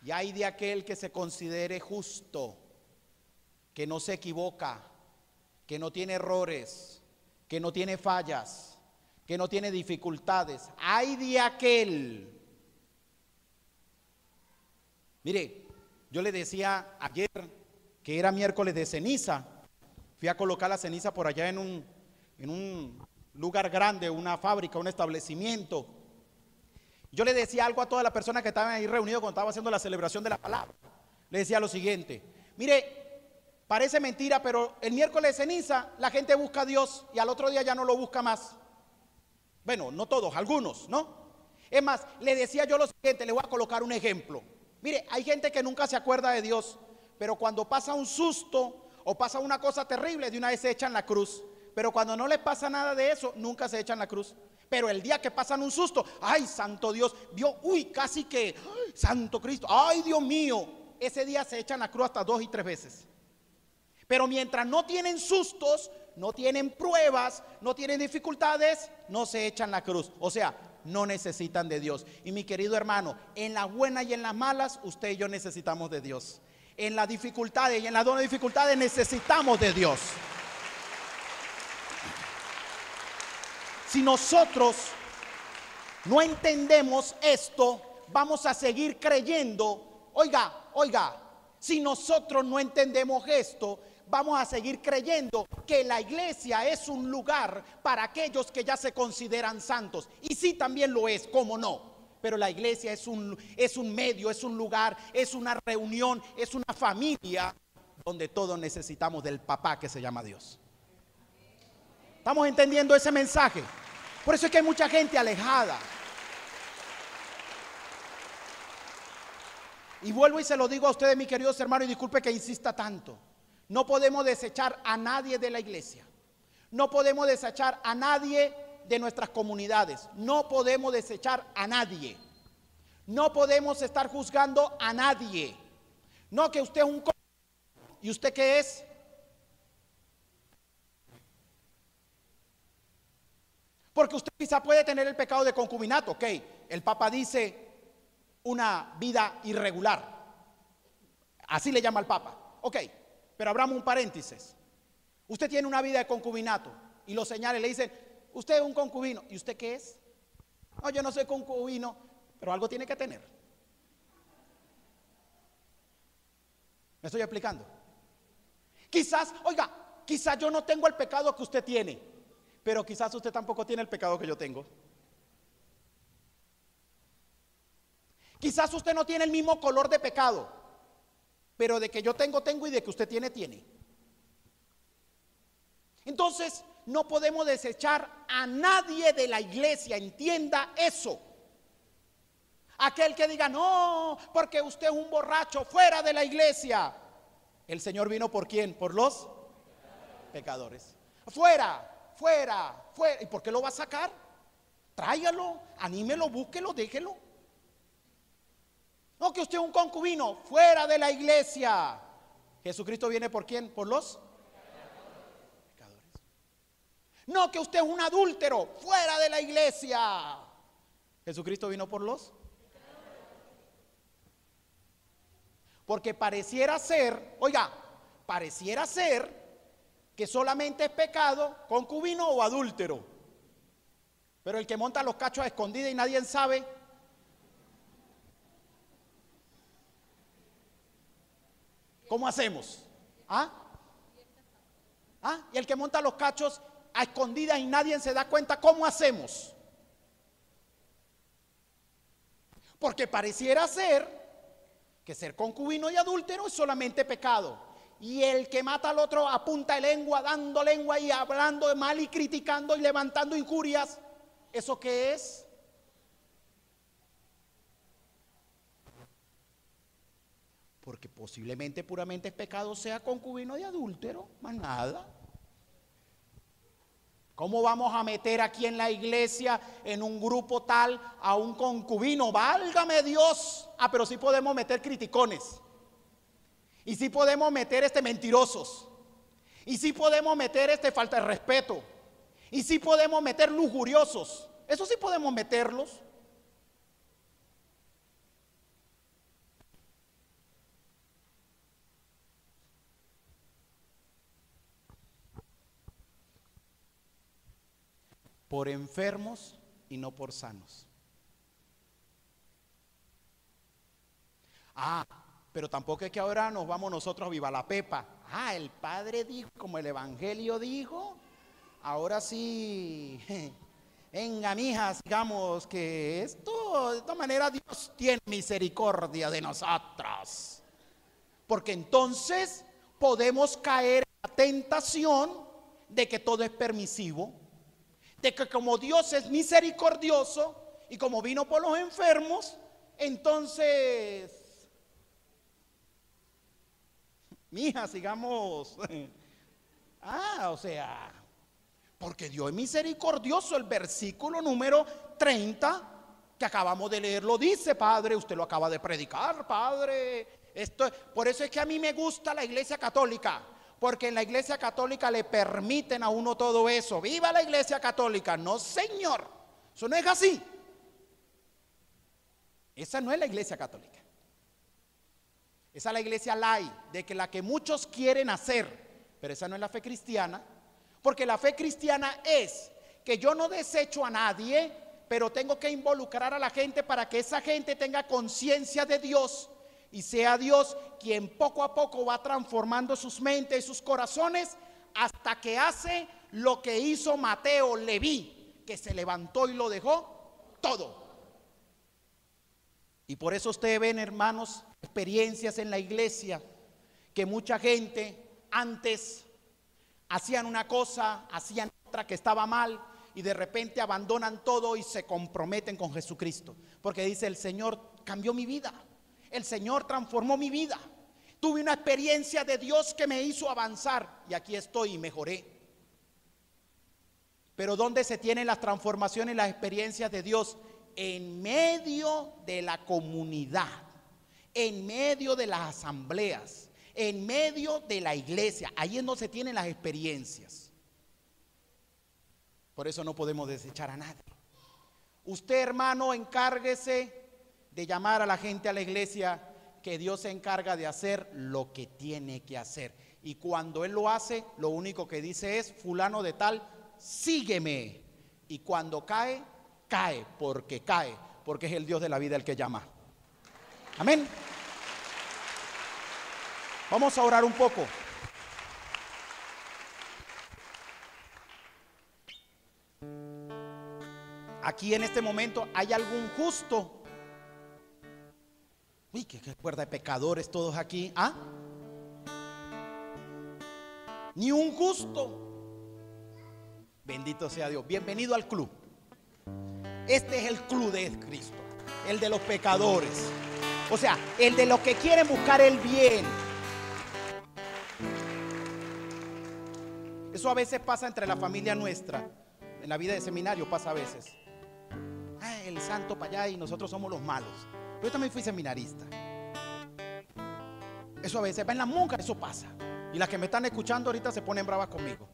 Y hay de aquel que se considere justo, que no se equivoca, que no tiene errores, que no tiene fallas, que no tiene dificultades. Hay de aquel. Mire, yo le decía ayer que era miércoles de ceniza. Fui a colocar la ceniza por allá en un, en un lugar grande, una fábrica, un establecimiento. Yo le decía algo a todas las personas que estaban ahí reunidos cuando estaba haciendo la celebración de la palabra. Le decía lo siguiente, mire, parece mentira, pero el miércoles de ceniza la gente busca a Dios y al otro día ya no lo busca más. Bueno, no todos, algunos, ¿no? Es más, le decía yo lo siguiente, le voy a colocar un ejemplo. Mire, hay gente que nunca se acuerda de Dios, pero cuando pasa un susto o pasa una cosa terrible, de una vez se echan la cruz. Pero cuando no les pasa nada de eso, nunca se echan la cruz. Pero el día que pasan un susto, ay, santo Dios, vio, uy, casi que, ay, santo Cristo, ay, Dios mío, ese día se echan la cruz hasta dos y tres veces. Pero mientras no tienen sustos, no tienen pruebas, no tienen dificultades, no se echan la cruz. O sea, no necesitan de Dios. Y mi querido hermano, en las buenas y en las malas, usted y yo necesitamos de Dios. En las dificultades y en las dos dificultades necesitamos de Dios. Si nosotros no entendemos esto, vamos a seguir creyendo. Oiga, oiga, si nosotros no entendemos esto, vamos a seguir creyendo que la iglesia es un lugar para aquellos que ya se consideran santos. Y sí también lo es, ¿cómo no? Pero la iglesia es un, es un medio, es un lugar, es una reunión, es una familia donde todos necesitamos del papá que se llama Dios. ¿Estamos entendiendo ese mensaje? Por eso es que hay mucha gente alejada. Y vuelvo y se lo digo a ustedes, mis queridos hermanos, y disculpe que insista tanto. No podemos desechar a nadie de la iglesia. No podemos desechar a nadie de nuestras comunidades. No podemos desechar a nadie. No podemos estar juzgando a nadie. No que usted es un... ¿Y usted qué es? Porque usted quizá puede tener el pecado de concubinato, ok. El Papa dice una vida irregular. Así le llama el Papa. Ok, pero abramos un paréntesis. Usted tiene una vida de concubinato y lo señala y le dicen, usted es un concubino. ¿Y usted qué es? No, yo no soy concubino, pero algo tiene que tener. ¿Me estoy explicando? Quizás, oiga, quizás yo no tengo el pecado que usted tiene, pero quizás usted tampoco tiene el pecado que yo tengo. Quizás usted no tiene el mismo color de pecado, pero de que yo tengo, tengo y de que usted tiene, tiene. Entonces, no podemos desechar a nadie de la iglesia, entienda eso. Aquel que diga, no, porque usted es un borracho fuera de la iglesia. El Señor vino por quién? Por los pecadores. Fuera, fuera, fuera. ¿Y por qué lo va a sacar? Tráigalo, anímelo, búsquelo, déjelo. No, que usted es un concubino fuera de la iglesia. Jesucristo viene por quién? Por los pecadores. No, que usted es un adúltero fuera de la iglesia. Jesucristo vino por los Porque pareciera ser, oiga, pareciera ser que solamente es pecado concubino o adúltero. Pero el que monta los cachos a escondida y nadie sabe, ¿cómo hacemos? ¿Ah? ¿Ah? Y el que monta los cachos a escondidas y nadie se da cuenta, ¿cómo hacemos? Porque pareciera ser que ser concubino y adúltero es solamente pecado. Y el que mata al otro apunta de lengua, dando lengua y hablando de mal y criticando y levantando injurias. ¿Eso qué es? Porque posiblemente puramente es pecado sea concubino y adúltero, más nada. ¿Cómo vamos a meter aquí en la iglesia en un grupo tal a un concubino? Válgame Dios. Ah, pero sí podemos meter criticones. Y sí podemos meter este mentirosos. Y sí podemos meter este falta de respeto. Y sí podemos meter lujuriosos. Eso sí podemos meterlos. por enfermos y no por sanos. Ah, pero tampoco es que ahora nos vamos nosotros a viva la pepa. Ah, el Padre dijo, como el Evangelio dijo, ahora sí, venga, mijas, digamos que esto, de esta manera Dios tiene misericordia de nosotros. Porque entonces podemos caer en la tentación de que todo es permisivo de que como Dios es misericordioso y como vino por los enfermos, entonces, mija, sigamos. Ah, o sea, porque Dios es misericordioso. El versículo número 30 que acabamos de leer lo dice, Padre, usted lo acaba de predicar, Padre. Esto, por eso es que a mí me gusta la iglesia católica, porque en la iglesia católica le permiten a uno todo eso. Viva la iglesia católica. No, señor. Eso no es así. Esa no es la iglesia católica. Esa es la iglesia lay, de que la que muchos quieren hacer, pero esa no es la fe cristiana, porque la fe cristiana es que yo no desecho a nadie, pero tengo que involucrar a la gente para que esa gente tenga conciencia de Dios y sea Dios quien poco a poco va transformando sus mentes y sus corazones hasta que hace lo que hizo Mateo Leví, que se levantó y lo dejó todo. Y por eso ustedes ven, hermanos, experiencias en la iglesia que mucha gente antes hacían una cosa, hacían otra que estaba mal y de repente abandonan todo y se comprometen con Jesucristo. Porque dice, el Señor cambió mi vida el Señor transformó mi vida. Tuve una experiencia de Dios que me hizo avanzar y aquí estoy y mejoré. Pero ¿dónde se tienen las transformaciones las experiencias de Dios? En medio de la comunidad, en medio de las asambleas, en medio de la iglesia. Ahí es donde se tienen las experiencias. Por eso no podemos desechar a nadie. Usted, hermano, encárguese de llamar a la gente a la iglesia que Dios se encarga de hacer lo que tiene que hacer. Y cuando Él lo hace, lo único que dice es, fulano de tal, sígueme. Y cuando cae, cae, porque cae, porque es el Dios de la vida el que llama. Amén. Vamos a orar un poco. Aquí en este momento hay algún justo Uy, qué, cuerda de pecadores todos aquí. ¿Ah? Ni un justo. Bendito sea Dios. Bienvenido al club. Este es el club de Cristo. El de los pecadores. O sea, el de los que quieren buscar el bien. Eso a veces pasa entre la familia nuestra. En la vida de seminario pasa a veces. el santo para allá y nosotros somos los malos. Yo también fui seminarista. Eso a veces va en la monja, eso pasa. Y las que me están escuchando ahorita se ponen bravas conmigo.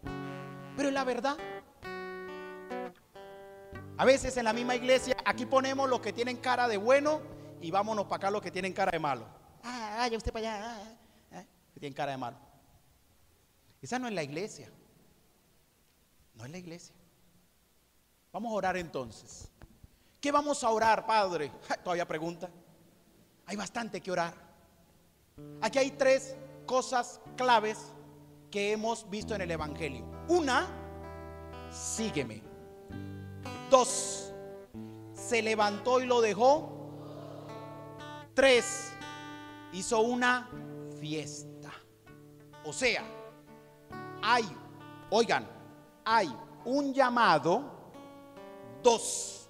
Pero es la verdad. A veces en la misma iglesia, aquí ponemos los que tienen cara de bueno y vámonos para acá los que tienen cara de malo. Ah, vaya usted para allá. ah, ah, ah", que tienen cara de malo. Esa no es la iglesia. No es la iglesia. Vamos a orar entonces. ¿Qué vamos a orar, Padre? Todavía pregunta. Hay bastante que orar. Aquí hay tres cosas claves que hemos visto en el Evangelio. Una, sígueme. Dos, se levantó y lo dejó. Tres, hizo una fiesta. O sea, hay, oigan, hay un llamado. Dos,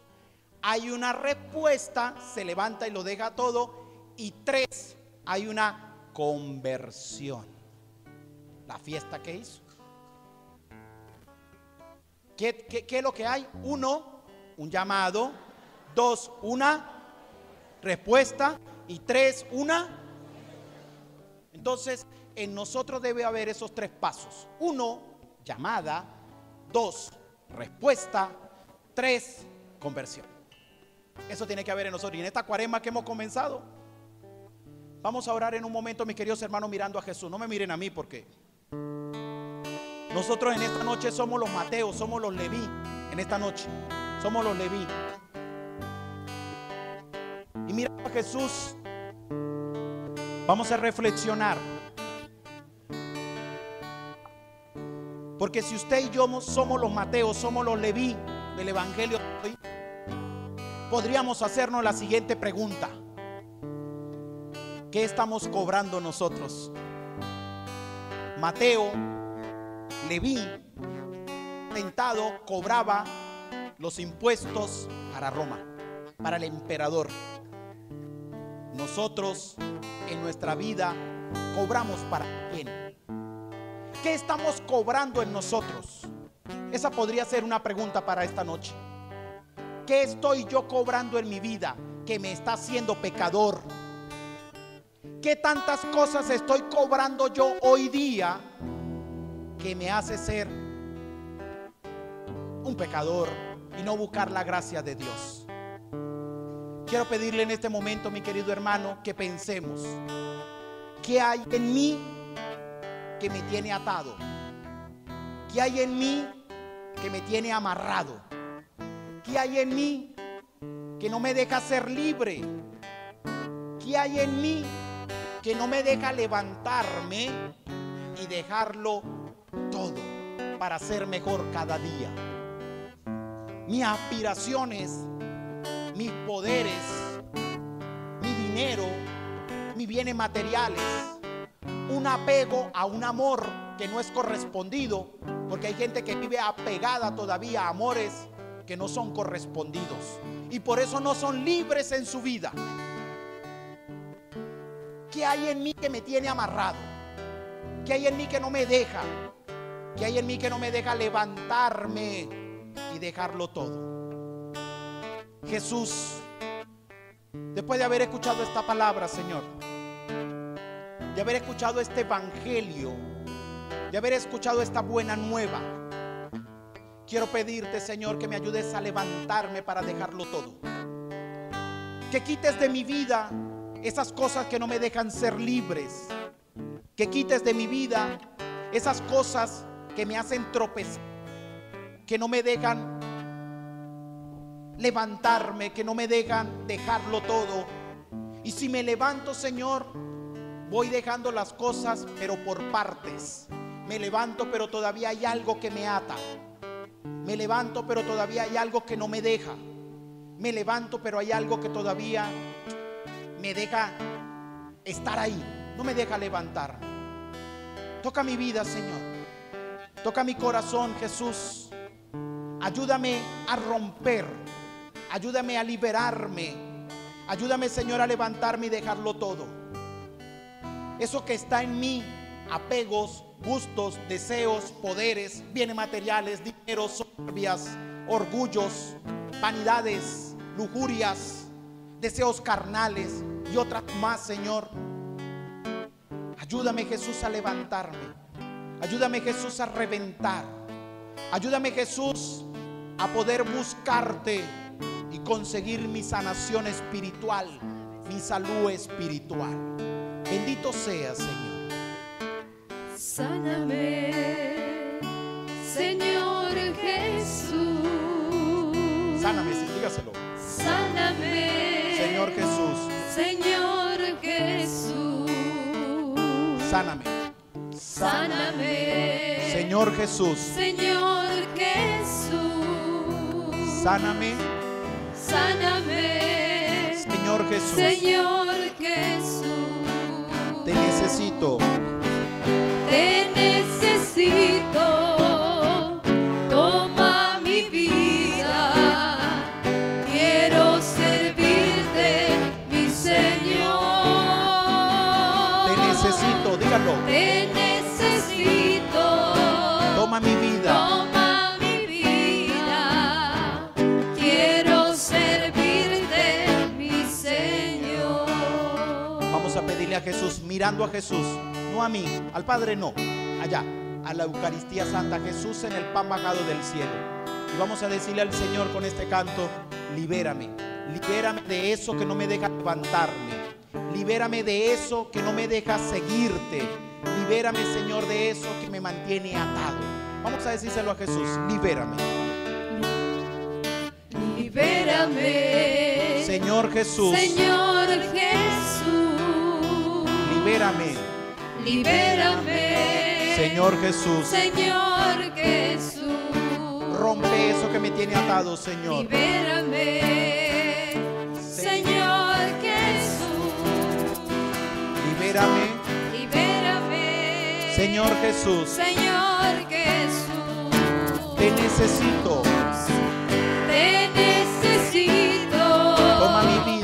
hay una respuesta, se levanta y lo deja todo. Y tres, hay una conversión. La fiesta que hizo. ¿Qué, qué- qué es lo que hay? Uno, un llamado. Dos, una respuesta. Y tres, una. Entonces, en nosotros debe haber esos tres pasos. Uno, llamada. Dos, respuesta. Tres, conversión. Eso tiene que haber en nosotros. Y en esta cuaresma que hemos comenzado, vamos a orar en un momento, mis queridos hermanos, mirando a Jesús. No me miren a mí porque nosotros en esta noche somos los Mateos, somos los Leví. En esta noche somos los Leví. Y mira a Jesús. Vamos a reflexionar. Porque si usted y yo somos los Mateos, somos los Leví del Evangelio de hoy, podríamos hacernos la siguiente pregunta. ¿Qué estamos cobrando nosotros? Mateo, Leví, tentado, cobraba los impuestos para Roma, para el emperador. Nosotros en nuestra vida cobramos para quién? ¿Qué estamos cobrando en nosotros? Esa podría ser una pregunta para esta noche. ¿Qué estoy yo cobrando en mi vida que me está haciendo pecador? ¿Qué tantas cosas estoy cobrando yo hoy día que me hace ser un pecador y no buscar la gracia de Dios? Quiero pedirle en este momento, mi querido hermano, que pensemos, ¿qué hay en mí que me tiene atado? ¿Qué hay en mí que me tiene amarrado? ¿Qué hay en mí que no me deja ser libre? ¿Qué hay en mí que no me deja levantarme y dejarlo para ser mejor cada día? Mis aspiraciones, mis poderes, mi dinero, mis bienes materiales, un apego a un amor que no es correspondido, porque hay gente que vive apegada todavía a amores que no son correspondidos y por eso no son libres en su vida. ¿Qué hay en mí que me tiene amarrado? ¿Qué hay en mí que no me deja? ¿Qué hay en mí que no me deja levantarme y dejarlo todo? Jesús, después de haber escuchado esta palabra, Señor, de haber escuchado este evangelio, de haber escuchado esta buena nueva, quiero pedirte, Señor, que me ayudes a levantarme para dejarlo todo. Que quites de mi vida esas cosas que no me dejan ser libres. Que quites de mi vida esas cosas que me hacen tropezar. Que no me dejan levantarme, que no me dejan dejarlo todo. Y si me levanto, Señor, voy dejando las cosas, pero por partes. Me levanto, pero todavía hay algo que me ata. Me levanto, pero todavía hay algo que no me deja. Me levanto, pero hay algo que todavía me deja estar ahí. No me deja levantar. Toca mi vida, Señor. Toca mi corazón, Jesús. Ayúdame a romper. Ayúdame a liberarme. Ayúdame, Señor, a levantarme y dejarlo todo. Eso que está en mí, apegos, gustos, deseos, poderes, bienes materiales, dinero, soberbias, orgullos, vanidades, lujurias, deseos carnales y otras más, Señor. Ayúdame, Jesús, a levantarme. Ayúdame, Jesús, a reventar. Ayúdame, Jesús, a poder buscarte y conseguir mi sanación espiritual, mi salud espiritual. Bendito sea, Señor. Sáname, Señor Jesús. Sáname, sí, dígaselo. Sáname, Señor Jesús, Señor Jesús. sáname. Sáname, Señor Jesús, Señor Jesús. sáname. Sáname, Señor Jesús, Señor Jesús. te necesito. Te necesito, toma mi vida, quiero servirte, mi Señor. Te necesito, dígalo. A Jesús, mirando a Jesús, no a mí, al Padre no, allá, a la Eucaristía Santa, Jesús en el pan bajado del cielo. Y vamos a decirle al Señor con este canto, libérame, libérame de eso que no me deja levantarme, libérame de eso que no me deja seguirte, libérame Señor de eso que me mantiene atado. Vamos a decírselo a Jesús, libérame. Libérame. Señor Jesús, Señor Jesús. Libérame. Libérame. Señor Jesús, Señor Jesús. rompe eso que me tiene atado, Señor. Libérame. Señor Jesús. Libérame, Libérame. Señor Jesús. Señor Jesús. Te necesito. Te necesito. Toma mi vida.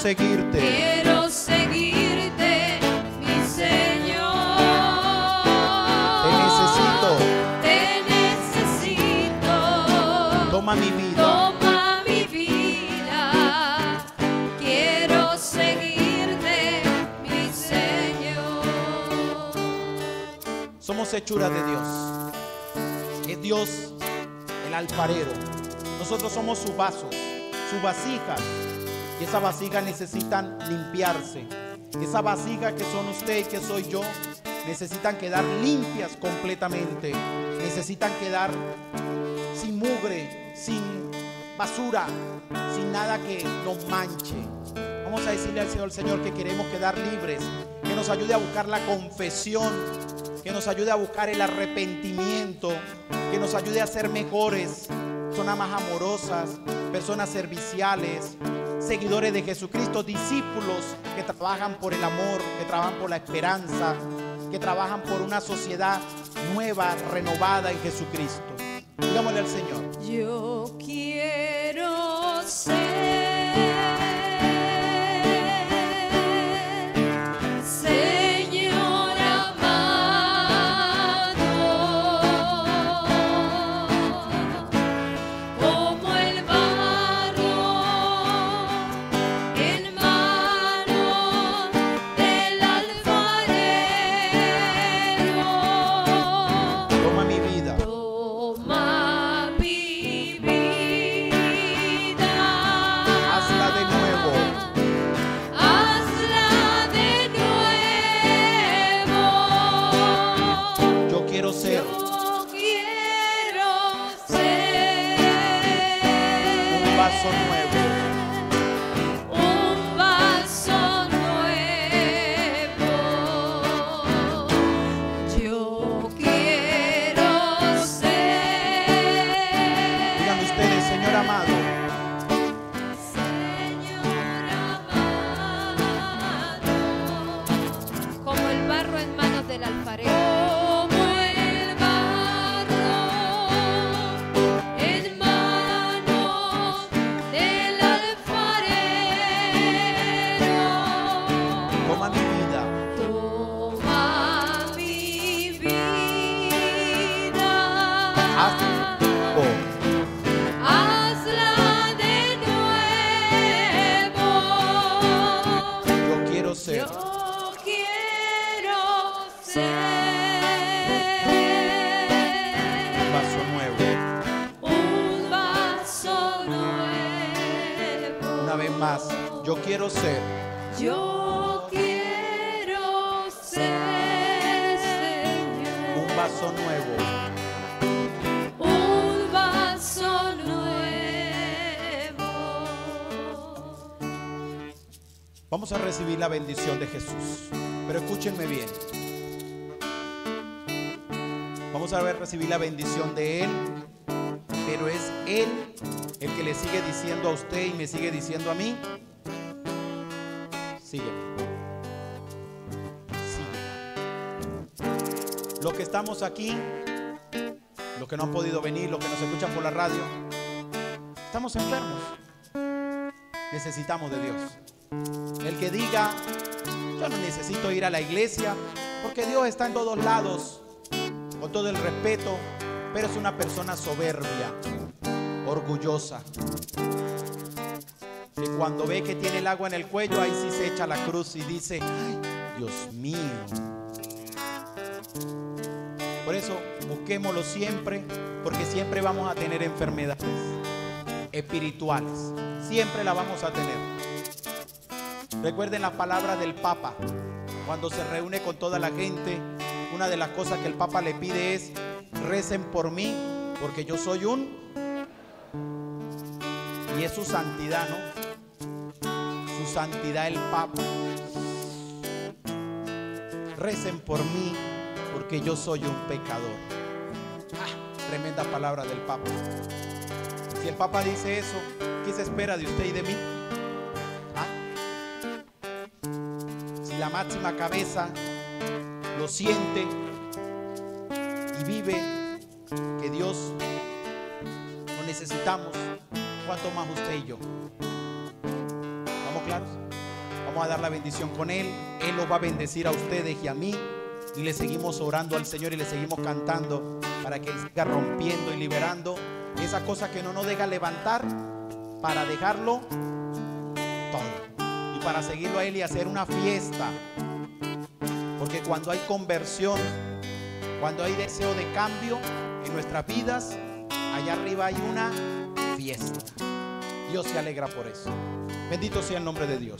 Seguirte. Quiero seguirte, mi Señor. Te necesito. Te necesito. Toma mi vida. Toma mi vida. Quiero seguirte, mi Señor. Somos hechura de Dios. Es Dios el alfarero. Nosotros somos sus vasos, sus vasijas. Y esas vasijas necesitan limpiarse. Esas vasijas que son usted y que soy yo necesitan quedar limpias completamente. Necesitan quedar sin mugre, sin basura, sin nada que nos manche. Vamos a decirle al Señor, Señor, que queremos quedar libres, que nos ayude a buscar la confesión, que nos ayude a buscar el arrepentimiento, que nos ayude a ser mejores, personas más amorosas, personas serviciales, seguidores de Jesucristo, discípulos que trabajan por el amor, que trabajan por la esperanza, que trabajan por una sociedad nueva, renovada en Jesucristo. Digámosle al Señor. Yo quiero Yo quiero ser un vaso nuevo. Un vaso nuevo. Una vez más, yo quiero ser. Yo quiero ser, Señor. Un vaso nuevo. Vamos a recibir la bendición de Jesús. Pero escúchenme bien. Vamos a ver recibir la bendición de Él. Pero es Él el que le sigue diciendo a usted y me sigue diciendo a mí. Sígueme. Sígueme. Los que estamos aquí, los que no han podido venir, los que nos escuchan por la radio, estamos enfermos. Necesitamos de Dios. El que diga, yo no necesito ir a la iglesia, porque Dios está en todos lados, con todo el respeto, pero es una persona soberbia, orgullosa. Que cuando ve que tiene el agua en el cuello, ahí sí se echa la cruz y dice, ay, Dios mío. Por eso, busquémoslo siempre, porque siempre vamos a tener enfermedades espirituales. Siempre la vamos a tener. Recuerden las palabras del Papa. Cuando se reúne con toda la gente, una de las cosas que el Papa le pide es, recen por mí, porque yo soy un... Y es su santidad, ¿no? Su santidad el Papa. Recen por mí, porque yo soy un pecador. Ah, tremenda palabra del Papa. Si el Papa dice eso, ¿qué se espera de usted y de mí? La máxima cabeza lo siente y vive que Dios lo necesitamos, ¿cuánto más usted y yo? ¿Vamos claros? Vamos a dar la bendición con Él. Él los va a bendecir a ustedes y a mí. Y le seguimos orando al Señor y le seguimos cantando para que Él siga rompiendo y liberando esa cosa que no nos deja levantar para dejarlo para seguirlo a Él y hacer una fiesta. Porque cuando hay conversión, cuando hay deseo de cambio en nuestras vidas, allá arriba hay una fiesta. Dios se alegra por eso. Bendito sea el nombre de Dios.